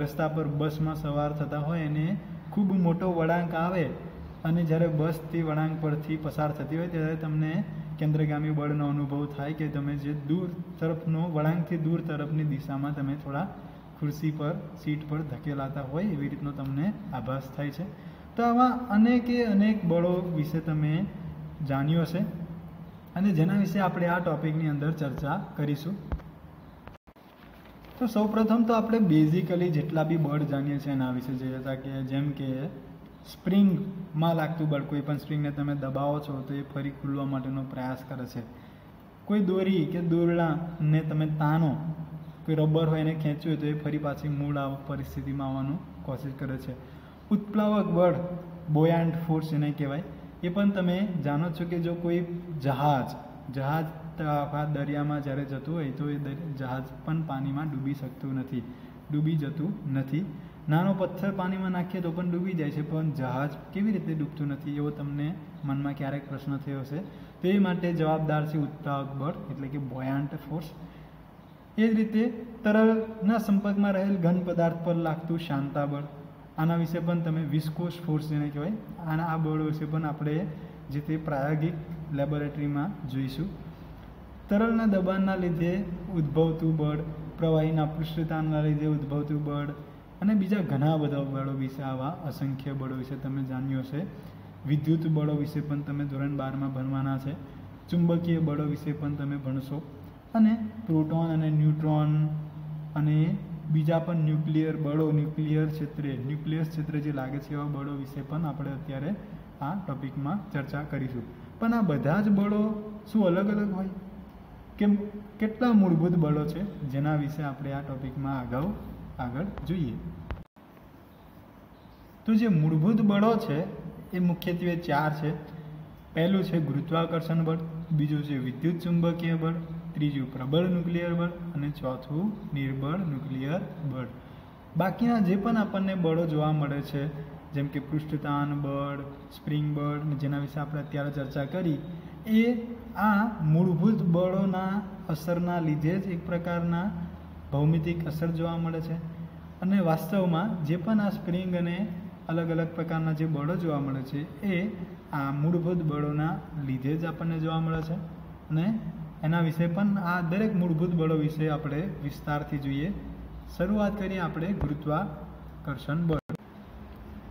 રસ્તા પર બસમાં સવાર થતા હોય, અને ખૂબ મોટો વળાંક આવે, અને જ્યારે બસ તે વળાંક પરથી પસાર થતી હોય, ત્યારે તમને કેન્દ્રગામી બળનો અનુભવ થાય કે તમે જે દૂર તરફનો, વળાંકથી દૂર તરફની દિશામાં તમે થોડા ખુરશી પર, સીટ પર ધકેલાતા હોય એવી રીતનો તમને આભાસ થાય છે. તો આવા અનેકે અનેક બળો વિશે તમે જાણ્યું હશે. અને જેના વિશે આપણે આ ટોપિકની અંદર ચર્ચા કરીશું. તો સૌપ્રથમ તો આપણે બેઝિકલી જેટલા બી બળ જાણીએ છીએ એના વિશે જે હતા કે જેમ કે સ્પ્રિંગમાં લાગતું બળ, કોઈ પણ સ્પ્રિંગને તમે દબાવો છો તો એ ફરી ખુલવા માટેનો પ્રયાસ કરે છે. કોઈ દોરી કે દોરડાને તમે તાનો કોઈ રબર હોય એને ખેંચ્યું હોય તો એ ફરી પાછી મૂળ આ પરિસ્થિતિમાં આવવાનું કોશિશ કરે છે. ઉત્પ્લાવક બળ બોયાન્ટ ફોર્સ એને કહેવાય. એ પણ તમે જાણો છો કે જો કોઈ જહાજ જહાજ દરિયામાં જ્યારે જતું હોય તો એ જહાજ પણ પાણીમાં ડૂબી શકતું નથી. ડૂબી જતું નથી. નાનો પથ્થર પાણીમાં નાખીએ તો પણ ડૂબી જાય છે, પણ જહાજ કેવી રીતે ડૂબતું નથી એવો તમને મનમાં ક્યારેક પ્રશ્ન થયો હશે. તે માટે જવાબદાર છે ઉત્પ્લાવક બળ, એટલે કે બોયાન્ટ ફોર્સ એ જ રીતે તરલના સંપર્કમાં રહેલ ઘન પદાર્થ પર લાગતું શાંતા બળ. આના વિશે પણ તમે વિસ્કોસ ફોર્સ જેને કહેવાય, આના આ બળો વિશે પણ આપણે જે તે પ્રાયોગિક લેબોરેટરીમાં જોઈશું. તરલના દબાણના લીધે ઉદ્ભવતું બળ, પ્રવાહીના પૃષ્ઠતાણના લીધે ઉદ્ભવતું બળ અને બીજા ઘણા બધા બળો વિશે, આવા અસંખ્ય બળો વિશે તમે જાણ્યું હશે. વિદ્યુત બળો વિશે પણ તમે ધોરણ બારમાં ભણવાના છે. ચુંબકીય બળો વિશે પણ તમે ભણશો. અને પ્રોટોન અને ન્યુટ્રોન અને બીજા પણ ન્યુક્લિયર બળો, ન્યુક્લિયર ક્ષેત્રે ન્યુક્લિયર ક્ષેત્રે જે લાગે છે એવા બળો વિશે પણ આપણે અત્યારે આ ટોપિકમાં ચર્ચા કરીશું. પણ આ બધા જ બળો શું અલગ અલગ હોય? કેમ, કેટલા મૂળભૂત બળો છે? જેના વિશે આપણે આ ટોપિકમાં અગાઉ આગળ જોઈએ. તો જે મૂળભૂત બળો છે, એ મુખ્યત્વે ચાર છે. પહેલું છે ગુરુત્વાકર્ષણ બળ, બીજું છે વિદ્યુત ચુંબકીય બળ, ત્રીજું પ્રબળ ન્યુક્લિયર બળ અને ચોથું નિર્બળ ન્યુક્લિયર બળ. બાકીના જે પણ આપણને બળો જોવા મળે છે, જેમ કે પૃષ્ઠતાન બળ, સ્પ્રિંગ બળ જેના વિશે આપણે અત્યારે ચર્ચા કરી, એ આ મૂળભૂત બળોના અસરના લીધે જ એક પ્રકારના ભૌમિતિક અસર જોવા મળે છે અને વાસ્તવમાં જે પણ આ સ્પ્રિંગ અને અલગ અલગ પ્રકારના જે બળો જોવા મળે છે એ આ મૂળભૂત બળોના લીધે જ આપણને જોવા મળે છે અને એના વિશે પણ આ દરેક મૂળભૂત બળો વિશે આપણે વિસ્તારથી જોઈએ. શરૂઆત કરીએ આપણે ગુરુત્વાકર્ષણ બળ.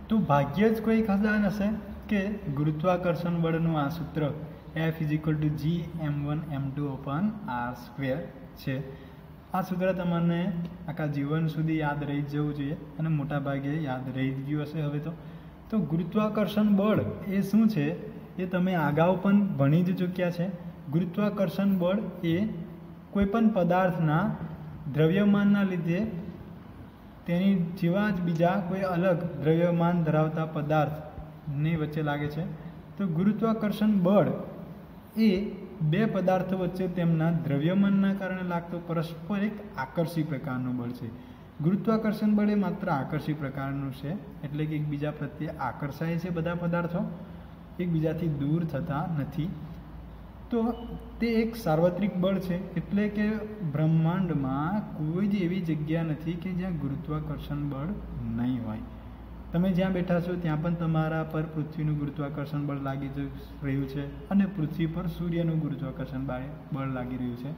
તો ભાગ્યે જ કોઈ ખજાન હશે કે ગુરુત્વાકર્ષણ બળનું આ સૂત્ર F is equal to G M one M two upon R square છે? આ સૂત્ર તમને આખા જીવન સુધી યાદ રહી જ જવું જોઈએ અને મોટા ભાગે યાદ રહી જ ગયું હશે હવે તો. તો ગુરુત્વાકર્ષણ બળ એ શું છે? એ તમે અગાઉ પણ ભણી જ ચૂક્યા છે. ગુરુત્વાકર્ષણ બળ એ કોઈપણ પદાર્થના દ્રવ્યમાનના લીધે તેની જેવા જ બીજા કોઈ અલગ દ્રવ્યમાન ધરાવતા પદાર્થની વચ્ચે લાગે છે. તો ગુરુત્વાકર્ષણ બળ એ બે પદાર્થો વચ્ચે તેમના દ્રવ્યમાનના કારણે લાગતો પરસ્પર એક આકર્ષી પ્રકારનું બળ છે. ગુરુત્વાકર્ષણ બળ એ માત્ર આકર્ષી પ્રકારનું છે, એટલે કે એકબીજા પ્રત્યે આકર્ષાય છે બધા પદાર્થો, એકબીજાથી દૂર થતા નથી. તો તે એક સાર્વત્રિક બળ છે, એટલે કે બ્રહ્માંડમાં કોઈ જ એવી જગ્યા નથી કે જ્યાં ગુરુત્વાકર્ષણ બળ નહીં હોય. તમે જ્યાં બેઠા છો, ત્યાં પણ તમારા પર પૃથ્વીનું ગુરુત્વાકર્ષણ બળ લાગી રહ્યું છે અને પૃથ્વી પર સૂર્યનું ગુરુત્વાકર્ષણ બળ લાગી રહ્યું છે.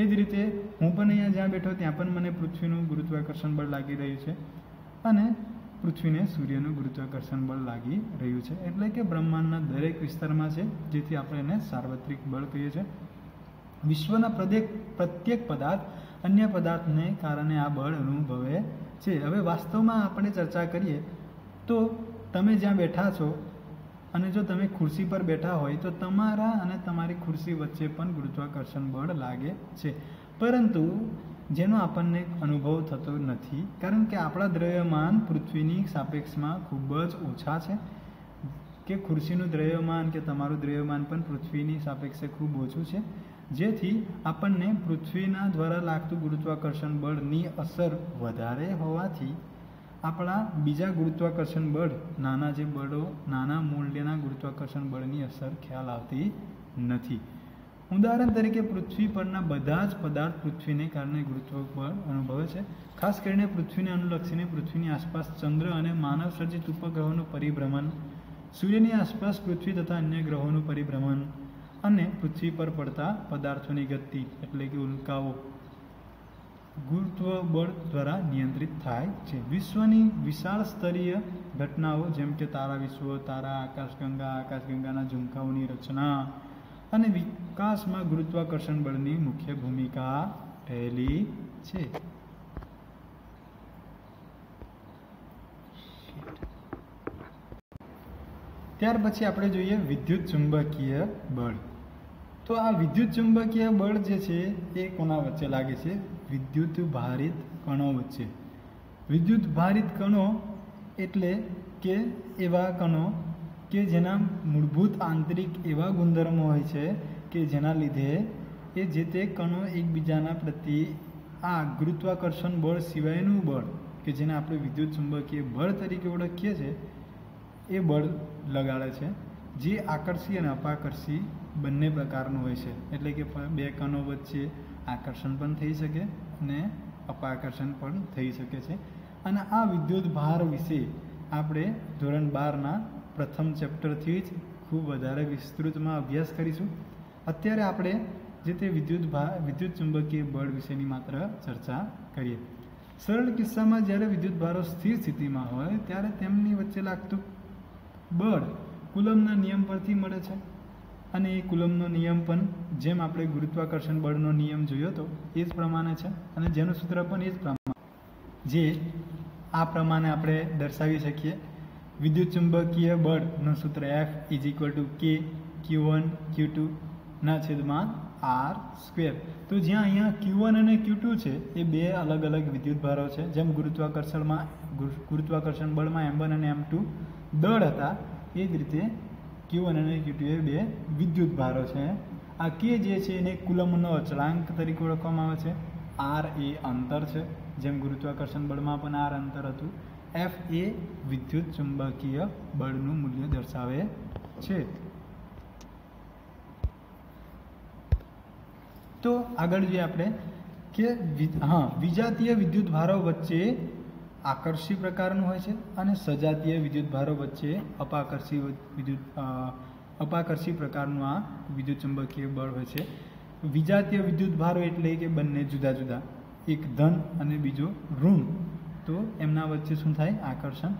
એ જ રીતે હું પણ અહીંયા જ્યાં બેઠો, ત્યાં પણ મને પૃથ્વીનું ગુરુત્વાકર્ષણ બળ લાગી રહ્યું છે અને પૃથ્વીને સૂર્યનું ગુરુત્વાકર્ષણ બળ લાગી રહ્યું છે. એટલે કે બ્રહ્માંડના દરેક વિસ્તારમાં છે, જેથી આપણે એને સાર્વત્રિક બળ કહીએ છીએ. વિશ્વના પ્રદેક, પ્રત્યેક પદાર્થ, અન્ય પદાર્થને કારણે આ બળ અનુભવે છે. હવે વાસ્તવમાં આપણે ચર્ચા કરીએ તો તમે જ્યાં બેઠા છો અને જો તમે ખુરશી પર બેઠા હોય તો તમારા અને તમારી ખુરશી વચ્ચે પણ ગુરુત્વાકર્ષણ બળ લાગે છે. પરંતુ જેનો આપણને અનુભવ થતો નથી, કારણ કે આપણા દ્રવ્યમાન પૃથ્વીની સાપેક્ષમાં ખૂબ જ ઓછા છે. કે ખુરશીનું દ્રવ્યમાન કે તમારું દ્રવ્યમાન પણ પૃથ્વીની સાપેક્ષે ખૂબ ઓછું છે. જેથી આપણને પૃથ્વીના દ્વારા લાગતું ગુરુત્વાકર્ષણ બળની અસર વધારે હોવાથી આપણા બીજા ગુરુત્વાકર્ષણ બળ નાના જે બળો, નાના મૂલ્યના ગુરુત્વાકર્ષણ બળની અસર ખ્યાલ આવતી નથી. ઉદાહરણ તરીકે પૃથ્વી પરના બધા જ પદાર્થ પૃથ્વીને કારણે ગુરુત્વ બળ અનુભવે છે. ખાસ કરીને પૃથ્વીને અનુલક્ષીને પૃથ્વીની આસપાસ ચંદ્ર અને માનવ સર્જિત ઉપગ્રહોનું પરિભ્રમણ, સૂર્યની આસપાસ પૃથ્વી તથા અન્ય ગ્રહોનું પરિભ્રમણ અને પૃથ્વી પર પડતા પદાર્થોની ગતિ, એટલે કે ઉલ્કાઓ. ગુરુત્વ બળ દ્વારા નિયંત્રિત થાય છે. વિશ્વની વિશાળ સ્તરીય ઘટનાઓ જેમ કે તારા વિશ્વ, તારા આકાશગંગા આકાશગંગાના ઝુમકાઓની રચના અને વિકાસમાં ગુરુત્વાકર્ષણ બળની મુખ્ય ભૂમિકા રહેલી છે. ત્યાર પછી આપણે જોઈએ વિદ્યુત ચુંબકીય બળ. તો આ વિદ્યુત ચુંબકીય બળ જે છે એ કોના વચ્ચે લાગે છે? વિદ્યુત ભારિત કણો વચ્ચે. વિદ્યુત ભારિત કણો એટલે કે એવા કણો કે જેના મૂળભૂત આંતરિક એવા ગુણધર્મો હોય છે કે જેના લીધે એ જે તે કણો એકબીજાના પ્રત્યે આ ગુરુત્વાકર્ષણ બળ સિવાયનું બળ કે જેને આપણે વિદ્યુત ચુંબકીય બળ તરીકે ઓળખીએ છીએ એ બળ લગાડે છે. જે આકર્ષી અને અપાકર્ષી બંને પ્રકારનું હોય છે. એટલે કે બે કણો વચ્ચે આકર્ષણ પણ થઈ શકે અને અપાકર્ષણ પણ થઈ શકે છે. અને આ વિદ્યુત ભાર વિશે આપણે ધોરણ બારના પ્રથમ ચેપ્ટરથી જ ખૂબ વધારે વિસ્તૃતમાં અભ્યાસ કરીશું. અત્યારે આપણે જે તે વિદ્યુત ભાર વિદ્યુત ચુંબકીય બળ વિશેની માત્ર ચર્ચા કરીએ. સરળ કિસ્સામાં જ્યારે વિદ્યુત ભારો સ્થિર સ્થિતિમાં હોય, ત્યારે તેમની વચ્ચે લાગતું બળ કુલમના નિયમ પરથી મળે છે. અને એ કુલમનો નિયમ પણ જેમ આપણે ગુરુત્વાકર્ષણ બળનો નિયમ જોયો હતો એ જ પ્રમાણે છે અને જેનું સૂત્ર પણ એ જ પ્રમાણે. જે આ પ્રમાણે આપણે દર્શાવી શકીએ. વિદ્યુત ચુંબકીય બળનું સૂત્ર F is equal to K Q one Q two ના છેદમાં આર સ્ક્વેર તો જ્યાં અહીંયા ક્યુ વન અને ક્યુ ટુ છે, એ બે અલગ અલગ વિદ્યુત ભારો છે. જેમ ગુરુત્વાકર્ષણમાં ગુરુત્વાકર્ષણ બળમાં એમ વન અને એમ ટુ દળ હતા, એ જ રીતે ક્યુ અને ક્યુ ટુ એ બે વિદ્યુત ભારો છે. આ કે જે છે એને કુલમનો અચળાંક તરીકે ઓળખવામાં આવે છે. આર એ અંતર છે. જેમ ગુરુત્વાકર્ષણ બળમાં પણ આર અંતર હતું. એફ એ વિદ્યુત ચુંબકીય બળનું મૂલ્ય દર્શાવે છે. તો આગળ જોઈએ આપણે કે હા, વિજાતીય વિદ્યુત ભારો વચ્ચે આકર્ષી પ્રકારનું હોય છે અને સજાતીય વિદ્યુત ભારો વચ્ચે અપાકર્ષી વિદ્યુત અપાકર્ષી પ્રકારનું આ વિદ્યુત ચુંબકીય બળ હોય છે. વિજાતીય વિદ્યુત ભારો એટલે કે બંને જુદા જુદા. એક ધન અને બીજો ઋણ. તો એમના વચ્ચે શું થાય? આકર્ષણ.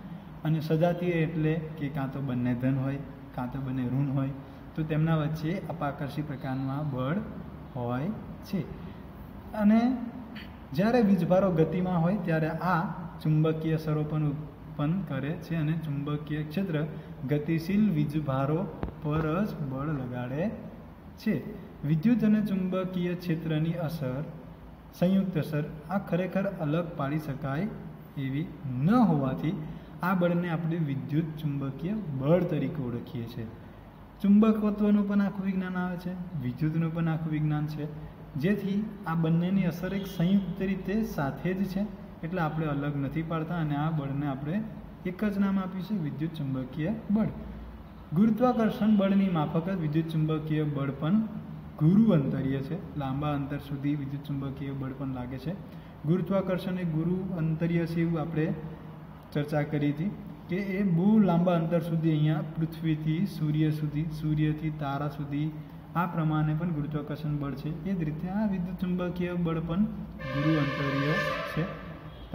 અને સજાતીય એટલે કે કાં તો બંને ધન હોય, કાં તો બંને ઋણ હોય. તો તેમના વચ્ચે અપાકર્ષી પ્રકારનું આ બળ હોય છે. અને જ્યારે વીજભારો ગતિમાં હોય ત્યારે આ ચુંબકીય સરોપણ ઉત્પન્ન કરે છે અને ચુંબકીય ક્ષેત્ર ગતિશીલ વીજભારો પર જ બળ લગાડે છે. વિદ્યુત અને ચુંબકીય ક્ષેત્રની અસર, સંયુક્ત અસર, આ ખરેખર અલગ પાડી શકાય એવી ન હોવાથી આ બળને આપણે વિદ્યુત ચુંબકીય બળ તરીકે ઓળખીએ છીએ. ચુંબકત્વનું પણ આખું વિજ્ઞાન આવે છે. વિદ્યુતનું પણ આખું વિજ્ઞાન છે. જેથી આ બંનેની અસર એક સંયુક્ત રીતે સાથે જ છે. એટલે આપણે અલગ નથી પાડતા અને આ બળને આપણે એક જ નામ આપ્યું છે વિદ્યુત ચુંબકીય બળ. ગુરુત્વાકર્ષણ બળની માફક જ વિદ્યુત ચુંબકીય બળ પણ ગુરુ અંતરીય છે. લાંબા અંતર સુધી વિદ્યુત ચુંબકીય બળ પણ લાગે છે. ગુરુત્વાકર્ષણ એ ગુરુ અંતરીય છે એવું આપણે ચર્ચા કરી હતી કે એ બહુ લાંબા અંતર સુધી અહીંયા પૃથ્વીથી સૂર્ય સુધી, સૂર્યથી તારા સુધી આ પ્રમાણે પણ ગુરુત્વાકર્ષણ બળ છે. એ જ રીતે આ વિદ્યુત ચુંબકીય બળ પણ ગુરુ અંતરીય છે.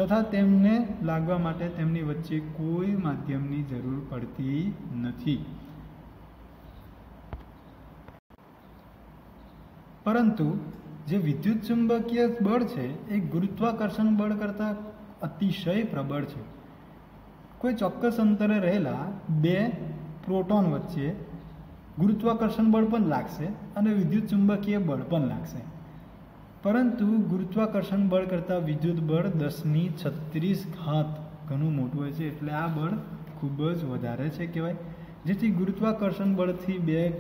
તથા તેમને લાગવા માટે તેમની વચ્ચે કોઈ માધ્યમની જરૂર પડતી નથી. પરંતુ જે વિદ્યુત ચુંબકીય બળ છે, એ ગુરુત્વાકર્ષણ બળ કરતાં અતિશય પ્રબળ છે. કોઈ ચોક્કસ અંતરે રહેલા બે પ્રોટોન વચ્ચે ગુરુત્વાકર્ષણ બળ પણ લાગશે અને વિદ્યુત ચુંબકીય બળ પણ લાગશે. પરંતુ ગુરુત્વાકર્ષણ બળ કરતાં વિદ્યુત બળ દસની છત્રીસ ઘાત ઘણું મોટું હોય છે. એટલે આ બળ ખૂબ જ વધારે છે કહેવાય. જેથી ગુરુત્વાકર્ષણ બળથી બે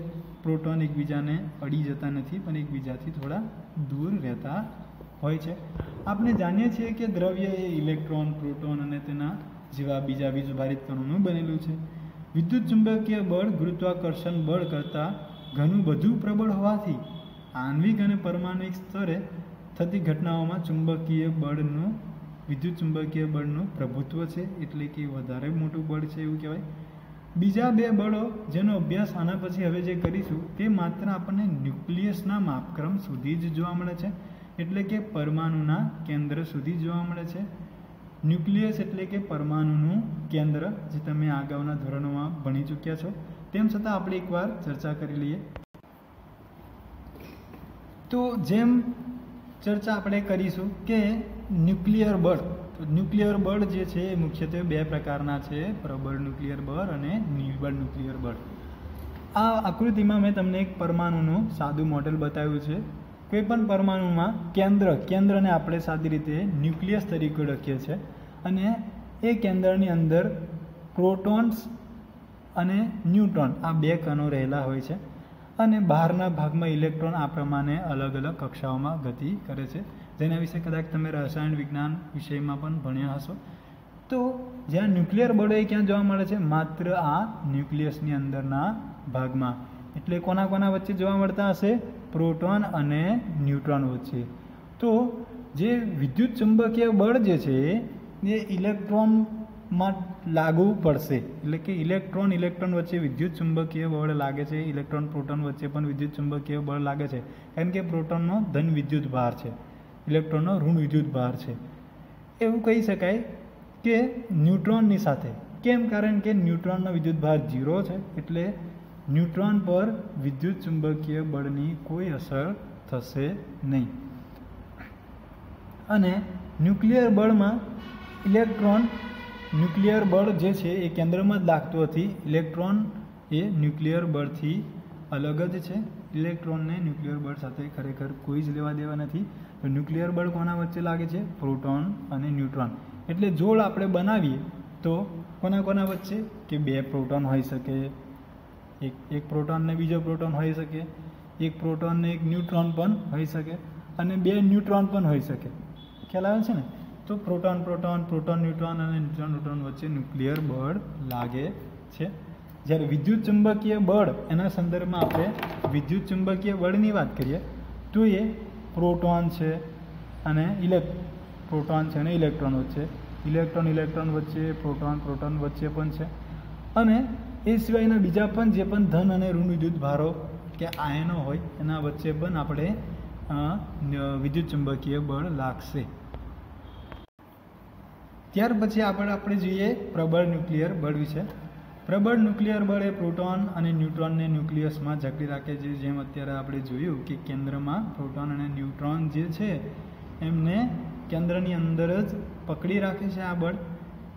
પ્રોટોન એકબીજાને અડી જતા નથી, પણ એકબીજાથી થોડા દૂર રહેતા હોય છે. આપણે જાણીએ છીએ કે દ્રવ્ય એ ઇલેક્ટ્રોન, પ્રોટોન અને તેના જેવા બીજા વીજભારિત કણોનું બનેલું છે. વિદ્યુત ચુંબકીય બળ ગુરુત્વાકર્ષણ બળ કરતાં ઘણું બધું પ્રબળ હોવાથી આણ્વિક અને પરમાણુિક સ્તરે થતી ઘટનાઓમાં ચુંબકીય બળનું, વિદ્યુત ચુંબકીય બળનું પ્રભુત્વ છે. એટલે કે વધારે મોટું બળ છે એવું કહેવાય. બીજા બે બળો જેનો અભ્યાસ આના પછી હવે જે કરીશું, તે માત્ર આપણને ન્યુક્લિયસના માપક્રમ સુધી જ જોવા મળે છે. એટલે કે પરમાણુના કેન્દ્ર સુધી જોવા મળે છે. ન્યુક્લિયસ એટલે કે પરમાણુનું કેન્દ્ર, જે તમે અગાઉના ધોરણોમાં ભણી ચૂક્યા છો. તેમ છતાં આપણે એકવાર ચર્ચા કરી લઈએ. તો જેમ ચર્ચા આપણે કરીશું કે ન્યુક્લિયર બળ, તો ન્યુક્લિયર બળ જે છે એ મુખ્યત્વે બે પ્રકારના છે, પ્રબળ ન્યુક્લિયર બળ અને નિર્બળ ન્યુક્લિયર બળ. આ આકૃતિમાં મેં તમને એક પરમાણુનું સાદું મોડેલ બતાવ્યું છે. કોઈ પણ પરમાણુમાં કેન્દ્ર, કેન્દ્રને આપણે સાદી રીતે ન્યુક્લિયસ તરીકે ઓળખીએ છીએ અને એ કેન્દ્રની અંદર પ્રોટોન્સ અને ન્યુટ્રોન આ બે કણો રહેલા હોય છે. અને બહારના ભાગમાં ઇલેક્ટ્રોન આ પ્રમાણે અલગ અલગ કક્ષાઓમાં ગતિ કરે છે. જેના વિશે કદાચ તમે રસાયણ વિજ્ઞાન વિષયમાં પણ ભણ્યા હશો. તો જ્યાં ન્યુક્લિયર બળો એ ક્યાં જોવા મળે છે? માત્ર આ ન્યુક્લિયસની અંદરના ભાગમાં. એટલે કોના કોના વચ્ચે જોવા મળતા હશે? પ્રોટોન અને ન્યુટ્રોન વચ્ચે. તો જે વિદ્યુત ચુંબકીય બળ જે છે, એ ઇલેક્ટ્રોનમાં લાગુ પડશે. એટલે કે ઇલેક્ટ્રોન ઇલેક્ટ્રોન વચ્ચે વિદ્યુત ચુંબકીય બળ લાગે છે. ઇલેક્ટ્રોન, પ્રોટોન વચ્ચે પણ વિદ્યુત ચુંબકીય બળ લાગે છે. કારણ કે પ્રોટોનનો ધન વિદ્યુત ભાર છે. ઇલેક્ટ્રોનનો ઋણ વિદ્યુત ભાર છે. એવું કહી શકાય કે ન્યુટ્રોનની સાથે. કેમ? કારણ કે ન્યુટ્રોનનો વિદ્યુત ભાર ઝીરો છે. એટલે ન્યુટ્રોન પર વિદ્યુત ચુંબકીય બળની કોઈ અસર થશે નહીં. અને ન્યુક્લિયર બળમાં ઇલેક્ટ્રોન ન્યુક્લિયર બળ જે છે એ કેન્દ્રમાં જ લાગતું હતી ઇલેક્ટ્રોન એ ન્યુક્લિયર બળથી અલગ જ છે. ઇલેક્ટ્રોનને ન્યુક્લિયર બળ સાથે ખરેખર કોઈ જ લેવા દેવા નથી. તો ન્યુક્લિયર બળ કોના વચ્ચે લાગે છે? પ્રોટોન અને ન્યુટ્રોન. એટલે જોડ આપણે બનાવીએ તો કોના કોના વચ્ચે? કે બે પ્રોટોન હોઈ શકે. એક એક પ્રોટોનને બીજો પ્રોટોન હોઈ શકે. એક પ્રોટોનને એક ન્યુટ્રોન પણ હોઈ શકે. અને બે ન્યુટ્રોન પણ હોઈ શકે. ખ્યાલ આવે છે ને? તો પ્રોટોન પ્રોટોન પ્રોટોન, ન્યુટ્રોન અને ન્યુટ્રોન ન્યુટ્રોન વચ્ચે ન્યુક્લિયર બળ લાગે છે. જ્યારે વિદ્યુત ચુંબકીય બળ, એના સંદર્ભમાં આપણે વિદ્યુત ચુંબકીય બળની વાત કરીએ, તો એ પ્રોટોન છે અને ઇલેક, પ્રોટોન છે અને ઇલેક્ટ્રોન વચ્ચે. ઇલેક્ટ્રોન ઇલેક્ટ્રોન વચ્ચે, પ્રોટોન પ્રોટોન વચ્ચે પણ છે. અને એ સિવાયના બીજા પણ જે પણ ધન અને ઋણ વિદ્યુત ભારો કે આયનો હોય, એના વચ્ચે પણ આપણે વિદ્યુત ચુંબકીય બળ લાગશે. ત્યાર પછી આપણે આપણે જોઈએ પ્રબળ ન્યુક્લિયર બળ વિશે. પ્રબળ ન્યુક્લિયર બળ એ પ્રોટોન અને ન્યુટ્રોનને ન્યુક્લિયસમાં જકડી રાખે છે. જેમ અત્યારે આપણે જોયું કે કેન્દ્રમાં પ્રોટોન અને ન્યુટ્રોન જે છે, એમને કેન્દ્રની અંદર જ પકડી રાખે છે આ બળ.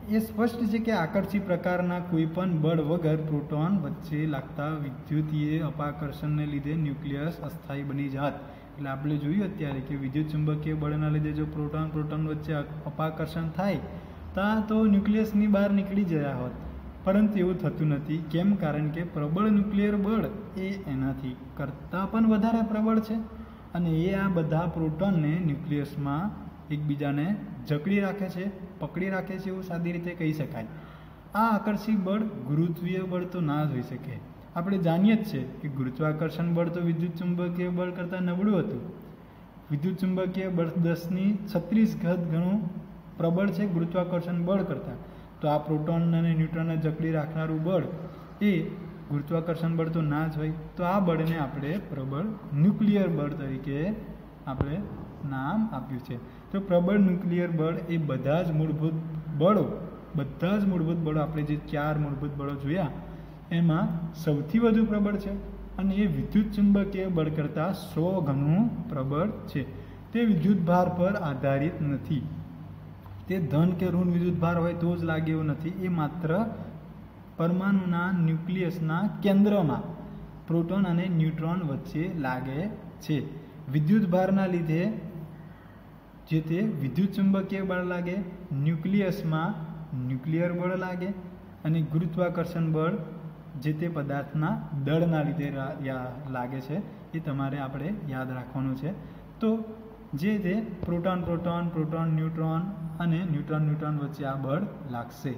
એ સ્પષ્ટ છે કે આકર્ષી પ્રકારના કોઈ પણ બળ વગર પ્રોટોન વચ્ચે લાગતા વિદ્યુતીય અપાકર્ષણને લીધે ન્યુક્લિયસ અસ્થાયી બની જાત. એટલે આપણે જોયું અત્યારે કે વિદ્યુત ચુંબકીય બળના લીધે જો પ્રોટોન પ્રોટોન વચ્ચે અપાકર્ષણ થાય તા તો ન્યુક્લિયસની બહાર નીકળી ગયા હોત. પરંતુ એવું થતું નથી. કેમ? કારણ કે પ્રબળ ન્યુક્લિયર બળ એ એનાથી કરતાં પણ વધારે પ્રબળ છે. અને એ આ બધા પ્રોટોનને ન્યુક્લિયસમાં એકબીજાને જકડી રાખે છે, પકડી રાખે છે એવું સાદી રીતે કહી શકાય. આ આકર્ષિત બળ ગુરુત્વીય બળ તો ના જ હોઈ શકે. આપણે જાણીએ જ છે કે ગુરુત્વાકર્ષણ બળ તો વિદ્યુત ચુંબકીય બળ કરતાં નબળું હતું. વિદ્યુત ચુંબકીય બળ દસની છત્રીસ ઘત ઘણું પ્રબળ છે, ગુરુત્વાકર્ષણ બળ કરતાં. તો આ પ્રોટોન અને ન્યુટ્રોનને જકડી રાખનારું બળ એ ગુરુત્વાકર્ષણ બળ તો ના જ હોય. તો આ બળને આપણે પ્રબળ ન્યુક્લિયર બળ તરીકે આપણે નામ આપ્યું છે. તો પ્રબળ ન્યુક્લિયર બળ એ બધા જ મૂળભૂત બળો, બધા જ મૂળભૂત બળો આપણે જે ચાર મૂળભૂત બળો જોયા, એમાં સૌથી વધુ પ્રબળ છે અને એ વિદ્યુત ચુંબકીય બળ કરતાં સો ગણું પ્રબળ છે. તે વિદ્યુત ભાર પર આધારિત નથી. તે ધન કે ઋણ વિદ્યુત ભાર હોય તો જ લાગે એવું નથી. એ માત્ર પરમાણુના ન્યુક્લિયસના કેન્દ્રમાં પ્રોટોન અને ન્યુટ્રોન વચ્ચે લાગે છે. વિદ્યુત ભારના લીધે જે તે વિદ્યુત ચુંબકીય બળ લાગે, ન્યુક્લિયસમાં ન્યુક્લિયર બળ લાગે અને ગુરુત્વાકર્ષણ બળ જે તે પદાર્થના દળના લીધે લાગે છે, એ તમારે આપણે યાદ રાખવાનું છે. તો જે તે પ્રોટોન પ્રોટોન પ્રોટોન, ન્યુટ્રોન અને ન્યુટ્રોન ન્યુટ્રોન વચ્ચે આ બળ લાગશે.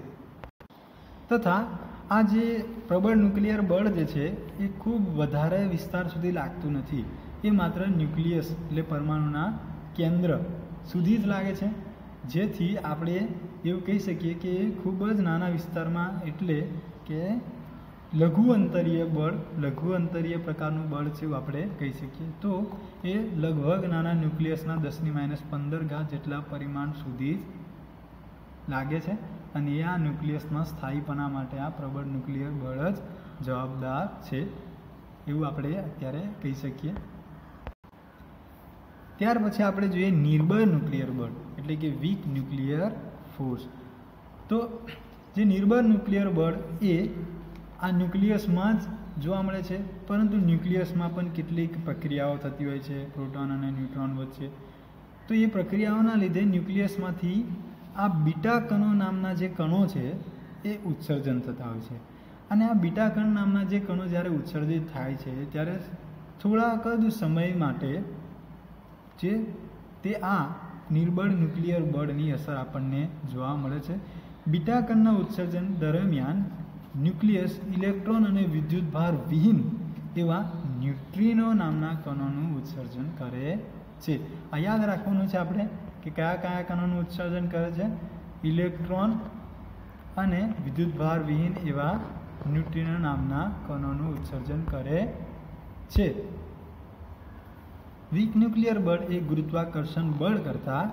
તથા આ જે પ્રબળ ન્યુક્લિયર બળ જે છે, એ ખૂબ વધારે વિસ્તાર સુધી લાગતું નથી. એ માત્ર ન્યુક્લિયસ એટલે પરમાણુના કેન્દ્ર સુધી જ લાગે છે. જેથી આપણે એવું કહી શકીએ કે ખૂબ જ નાના વિસ્તારમાં એટલે કે લઘુ અંતરીય બળ, લઘુ અંતરીય પ્રકારનું બળ છે એવું આપણે કહી શકીએ. તો એ લગભગ નાના ન્યુક્લિયસના દસની માઇનસ પંદર ઘા જેટલા પરિમાણ સુધી લાગે છે અને એ આ ન્યુક્લિયસમાં સ્થાયીપણા માટે આ પ્રબળ ન્યુક્લિયર બળ જ જવાબદાર છે એવું આપણે અત્યારે કહી શકીએ. ત્યાર પછી આપણે જોઈએ નિર્બળ ન્યુક્લિયર બળ, એટલે કે વીક ન્યુક્લિયર ફોર્સ. તો જે નિર્બળ ન્યુક્લિયર બળ એ આ ન્યુક્લિયસમાં જ જોવા મળે છે. પરંતુ ન્યુક્લિયસમાં પણ કેટલીક પ્રક્રિયાઓ થતી હોય છે, પ્રોટોન અને ન્યુટ્રોન વચ્ચે. તો એ પ્રક્રિયાઓના લીધે ન્યુક્લિયસમાંથી આ બીટા કણો નામના જે કણો છે, એ ઉત્સર્જન થતા હોય છે. અને આ બીટા કણ નામના જે કણો જ્યારે ઉત્સર્જિત થાય છે, ત્યારે થોડાક જ સમય માટે જે તે આ નિર્બળ ન્યુક્લિયર બળની અસર આપણને જોવા મળે છે. બીટા કણના ઉત્સર્જન દરમિયાન ન્યુક્લિયસ, ઇલેક્ટ્રોન અને વિદ્યુત ભાર વિહીન એવા ન્યુટ્રિનો નામના કણોનું ઉત્સર્જન કરે છે. આ યાદ રાખવાનું છે આપણે કે કયા કયા કણોનું ઉત્સર્જન કરે છે? ઇલેક્ટ્રોન અને વિદ્યુત ભાર વિહીન એવા ન્યુટ્રિનો નામના કણોનું ઉત્સર્જન કરે છે. વીક ન્યુક્લિયર બળ એ ગુરુત્વાકર્ષણ બળ કરતાં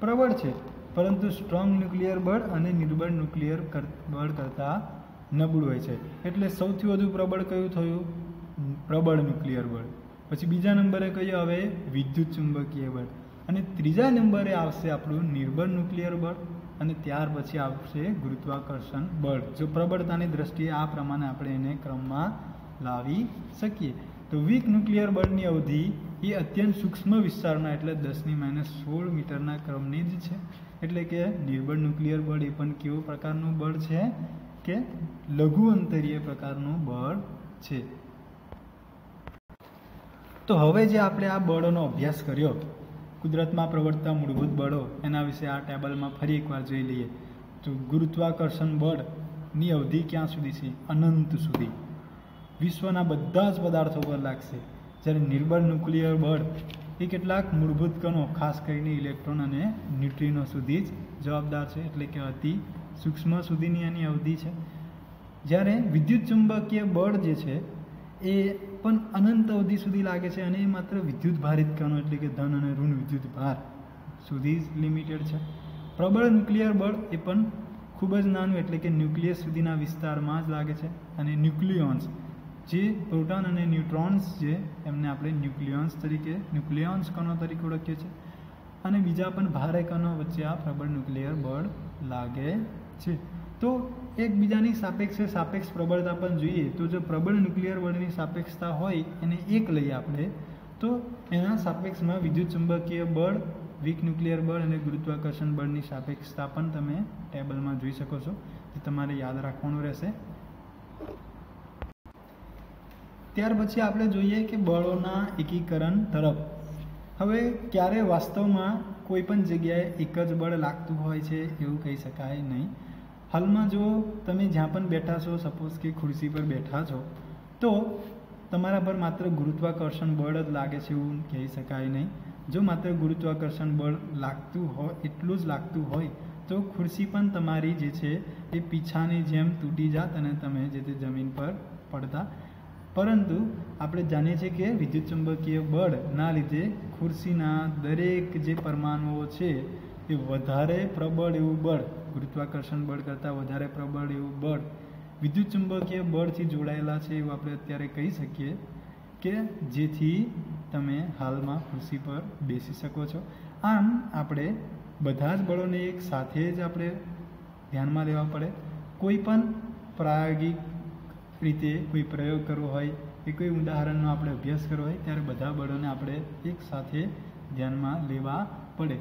પ્રબળ છે, પરંતુ સ્ટ્રોંગ ન્યુક્લિયર બળ અને નિર્બળ ન્યુક્લિયર બળ કરતાં નબળું હોય છે. એટલે સૌથી વધુ પ્રબળ કયું થયું? પ્રબળ ન્યુક્લિયર બળ. પછી બીજા નંબરે કયું આવે? વિદ્યુત ચુંબકીય બળ. અને ત્રીજા નંબરે આવશે આપણું નિર્બળ ન્યુક્લિયર બળ અને ત્યાર પછી આવશે ગુરુત્વાકર્ષણ બળ. જો પ્રબળતાની દ્રષ્ટિએ આ પ્રમાણે આપણે એને ક્રમમાં લાવી શકીએ. તો વીક ન્યુક્લિયર બળની અવધિ એ અત્યંત સૂક્ષ્મ વિસ્તારના એટલે દસની માઇનસ સોળ મીટરના ક્રમની જ છે. એટલે કે નિર્બળ ન્યુક્લિયર બળ એ પણ કેવો પ્રકારનું બળ છે? કે લઘુ અંતરીય પ્રકારનું બળ છે. તો હવે જે આપણે આ બળોનો અભ્યાસ કર્યો, કુદરતમાં પ્રવર્તતા મૂળભૂત બળો, એના વિશે આ ટેબલમાં ફરી એકવાર જોઈ લઈએ. તો ગુરુત્વાકર્ષણ બળની અવધિ ક્યાં સુધી છે? અનંત સુધી. વિશ્વના બધા જ પદાર્થો પર લાગશે. જ્યારે નિર્બળ ન્યુક્લિયર બળ એ કેટલાક મૂળભૂત કણો, ખાસ કરીને ઇલેક્ટ્રોન અને ન્યુટ્રિનો સુધી જ જવાબદાર છે, એટલે કે અતિ સૂક્ષ્મ સુધીની એની અવધિ છે. જ્યારે વિદ્યુત ચુંબકીય બળ જે છે, એ પણ અનંત અવધિ સુધી લાગે છે અને એ માત્ર વિદ્યુત ભારિત કણો એટલે કે ધન અને ઋણ વિદ્યુત ભાર સુધી જ લિમિટેડ છે. પ્રબળ ન્યુક્લિયર બળ એ પણ ખૂબ જ નાનું એટલે કે ન્યુક્લિયસ સુધીના વિસ્તારમાં જ લાગે છે અને ન્યુક્લિયોન્સ જે પ્રોટોન અને ન્યુટ્રોન્સ છે એમને આપણે ન્યુક્લિયોન્સ તરીકે ન્યુક્લિયોન્સ કણો તરીકે ઓળખીએ છીએ. અને બીજા પણ ભારે કણો વચ્ચે આ પ્રબળ ન્યુક્લિયર બળ લાગે છે. તો એકબીજાની સાપેક્ષે સાપેક્ષ પ્રબળતા પણ જોઈએ. તો જો પ્રબળ ન્યુક્લિયર બળની સાપેક્ષતા હોય, એને એક લઈએ આપણે, તો એના સાપેક્ષમાં વિદ્યુત ચુંબકીય બળ, વીક ન્યુક્લિયર બળ અને ગુરુત્વાકર્ષણ બળની સાપેક્ષતા પણ તમે ટેબલમાં જોઈ શકો છો, જે તમારે યાદ રાખવાનું રહેશે. ત્યાર પછી આપણે જોઈએ કે બળોના એકીકરણ તરફ. હવે ક્યારે વાસ્તવમાં કોઈ પણ જગ્યાએ એક જ બળ લાગતું હોય છે એવું કહી શકાય નહીં. હાલમાં જો તમે જ્યાં પણ બેઠા છો સપોઝ કે ખુરશી પર બેઠા છો, તો તમારા પર માત્ર ગુરુત્વાકર્ષણ બળ જ લાગે છે એવું કહી શકાય નહીં. જો માત્ર ગુરુત્વાકર્ષણ બળ લાગતું હોય, એટલું જ લાગતું હોય, તો ખુરશી પણ તમારી જે છે એ પીછાની જેમ તૂટી જાત અને તમે જે તે જમીન પર પડતા પરંતુ આપણે જાણીએ છીએ કે વિદ્યુત ચુંબકીય બળના લીધે ખુરશીના દરેક જે પરમાણુઓ છે, એ વધારે પ્રબળ એવું બળ, ગુરુત્વાકર્ષણ બળ કરતાં વધારે પ્રબળ એવું બળ, વિદ્યુત ચુંબકીય બળથી જોડાયેલા છે એવું આપણે અત્યારે કહી શકીએ કે જેથી તમે હાલમાં ખુરશી પર બેસી શકો છો. આમ આપણે બધા જ બળોને એક સાથે જ આપણે ધ્યાનમાં લેવા પડે. કોઈ પણ પ્રાયોગિક રીતે કોઈ પ્રયોગ કરવો હોય, કે કોઈ ઉદાહરણનો આપણે અભ્યાસ કરવો હોય, ત્યારે બધા બળોને આપણે એક સાથે ધ્યાનમાં લેવા પડે.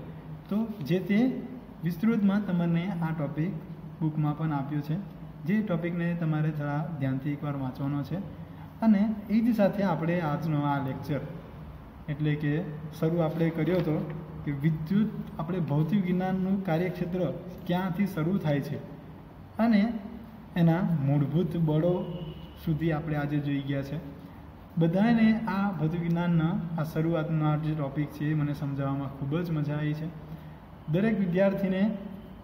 તો જે તે વિસ્તૃતમાં તમને આ ટોપિક બુકમાં પણ આપ્યો છે. જે ટોપિકને તમારે જરા ધ્યાનથી એકવાર વાંચવાનો છે. અને એ જ સાથે આપણે આજનો આ લેક્ચર, એટલે કે શરૂ આપણે કર્યો હતો કે વિદ્યુત આપણે ભૌતિક વિજ્ઞાનનું કાર્યક્ષેત્ર ક્યાંથી શરૂ થાય છે? અને એના મૂળભૂત બળો સુધી આપણે આજે જોઈ ગયા છે. બધાને આ ભૌતિક વિજ્ઞાનના આ શરૂઆતના જે ટોપિક છે એ મને સમજાવવામાં ખૂબ જ મજા આવી છે. દરેક વિદ્યાર્થીને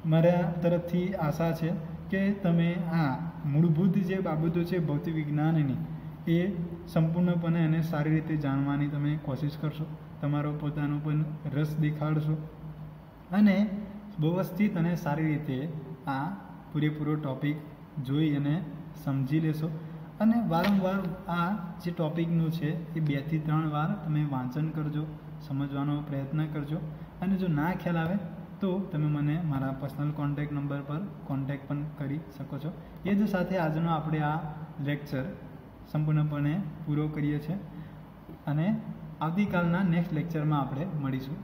મારા તરફથી આશા છે કે તમે આ મૂળભૂત જે બાબતો છે ભૌતિક વિજ્ઞાનની એ સંપૂર્ણપણે અને સારી રીતે જાણવાની તમે કોશિશ કરશો. તમારો પોતાનો પણ રસ દેખાડશો. અને વ્યવસ્થિત અને સારી રીતે આ પૂરેપૂરો ટોપિક જોઈ અને સમજી લેશો. અને વારંવાર આ જે ટોપિકનું છે એ બેથી ત્રણ વાર તમે વાંચન કરજો, સમજવાનો પ્રયત્ન કરજો. અને જો ના ખ્યાલ આવે તો તમે મને મારા પર્સનલ કોન્ટેક નંબર પર કોન્ટેક પણ કરી શકો છો. એ જ સાથે આજનો આપણે આ લેક્ચર સંપૂર્ણપણે પૂરો કરીએ છીએ. અને આવતીકાલના નેક્સ્ટ લેક્ચરમાં આપણે મળીશું.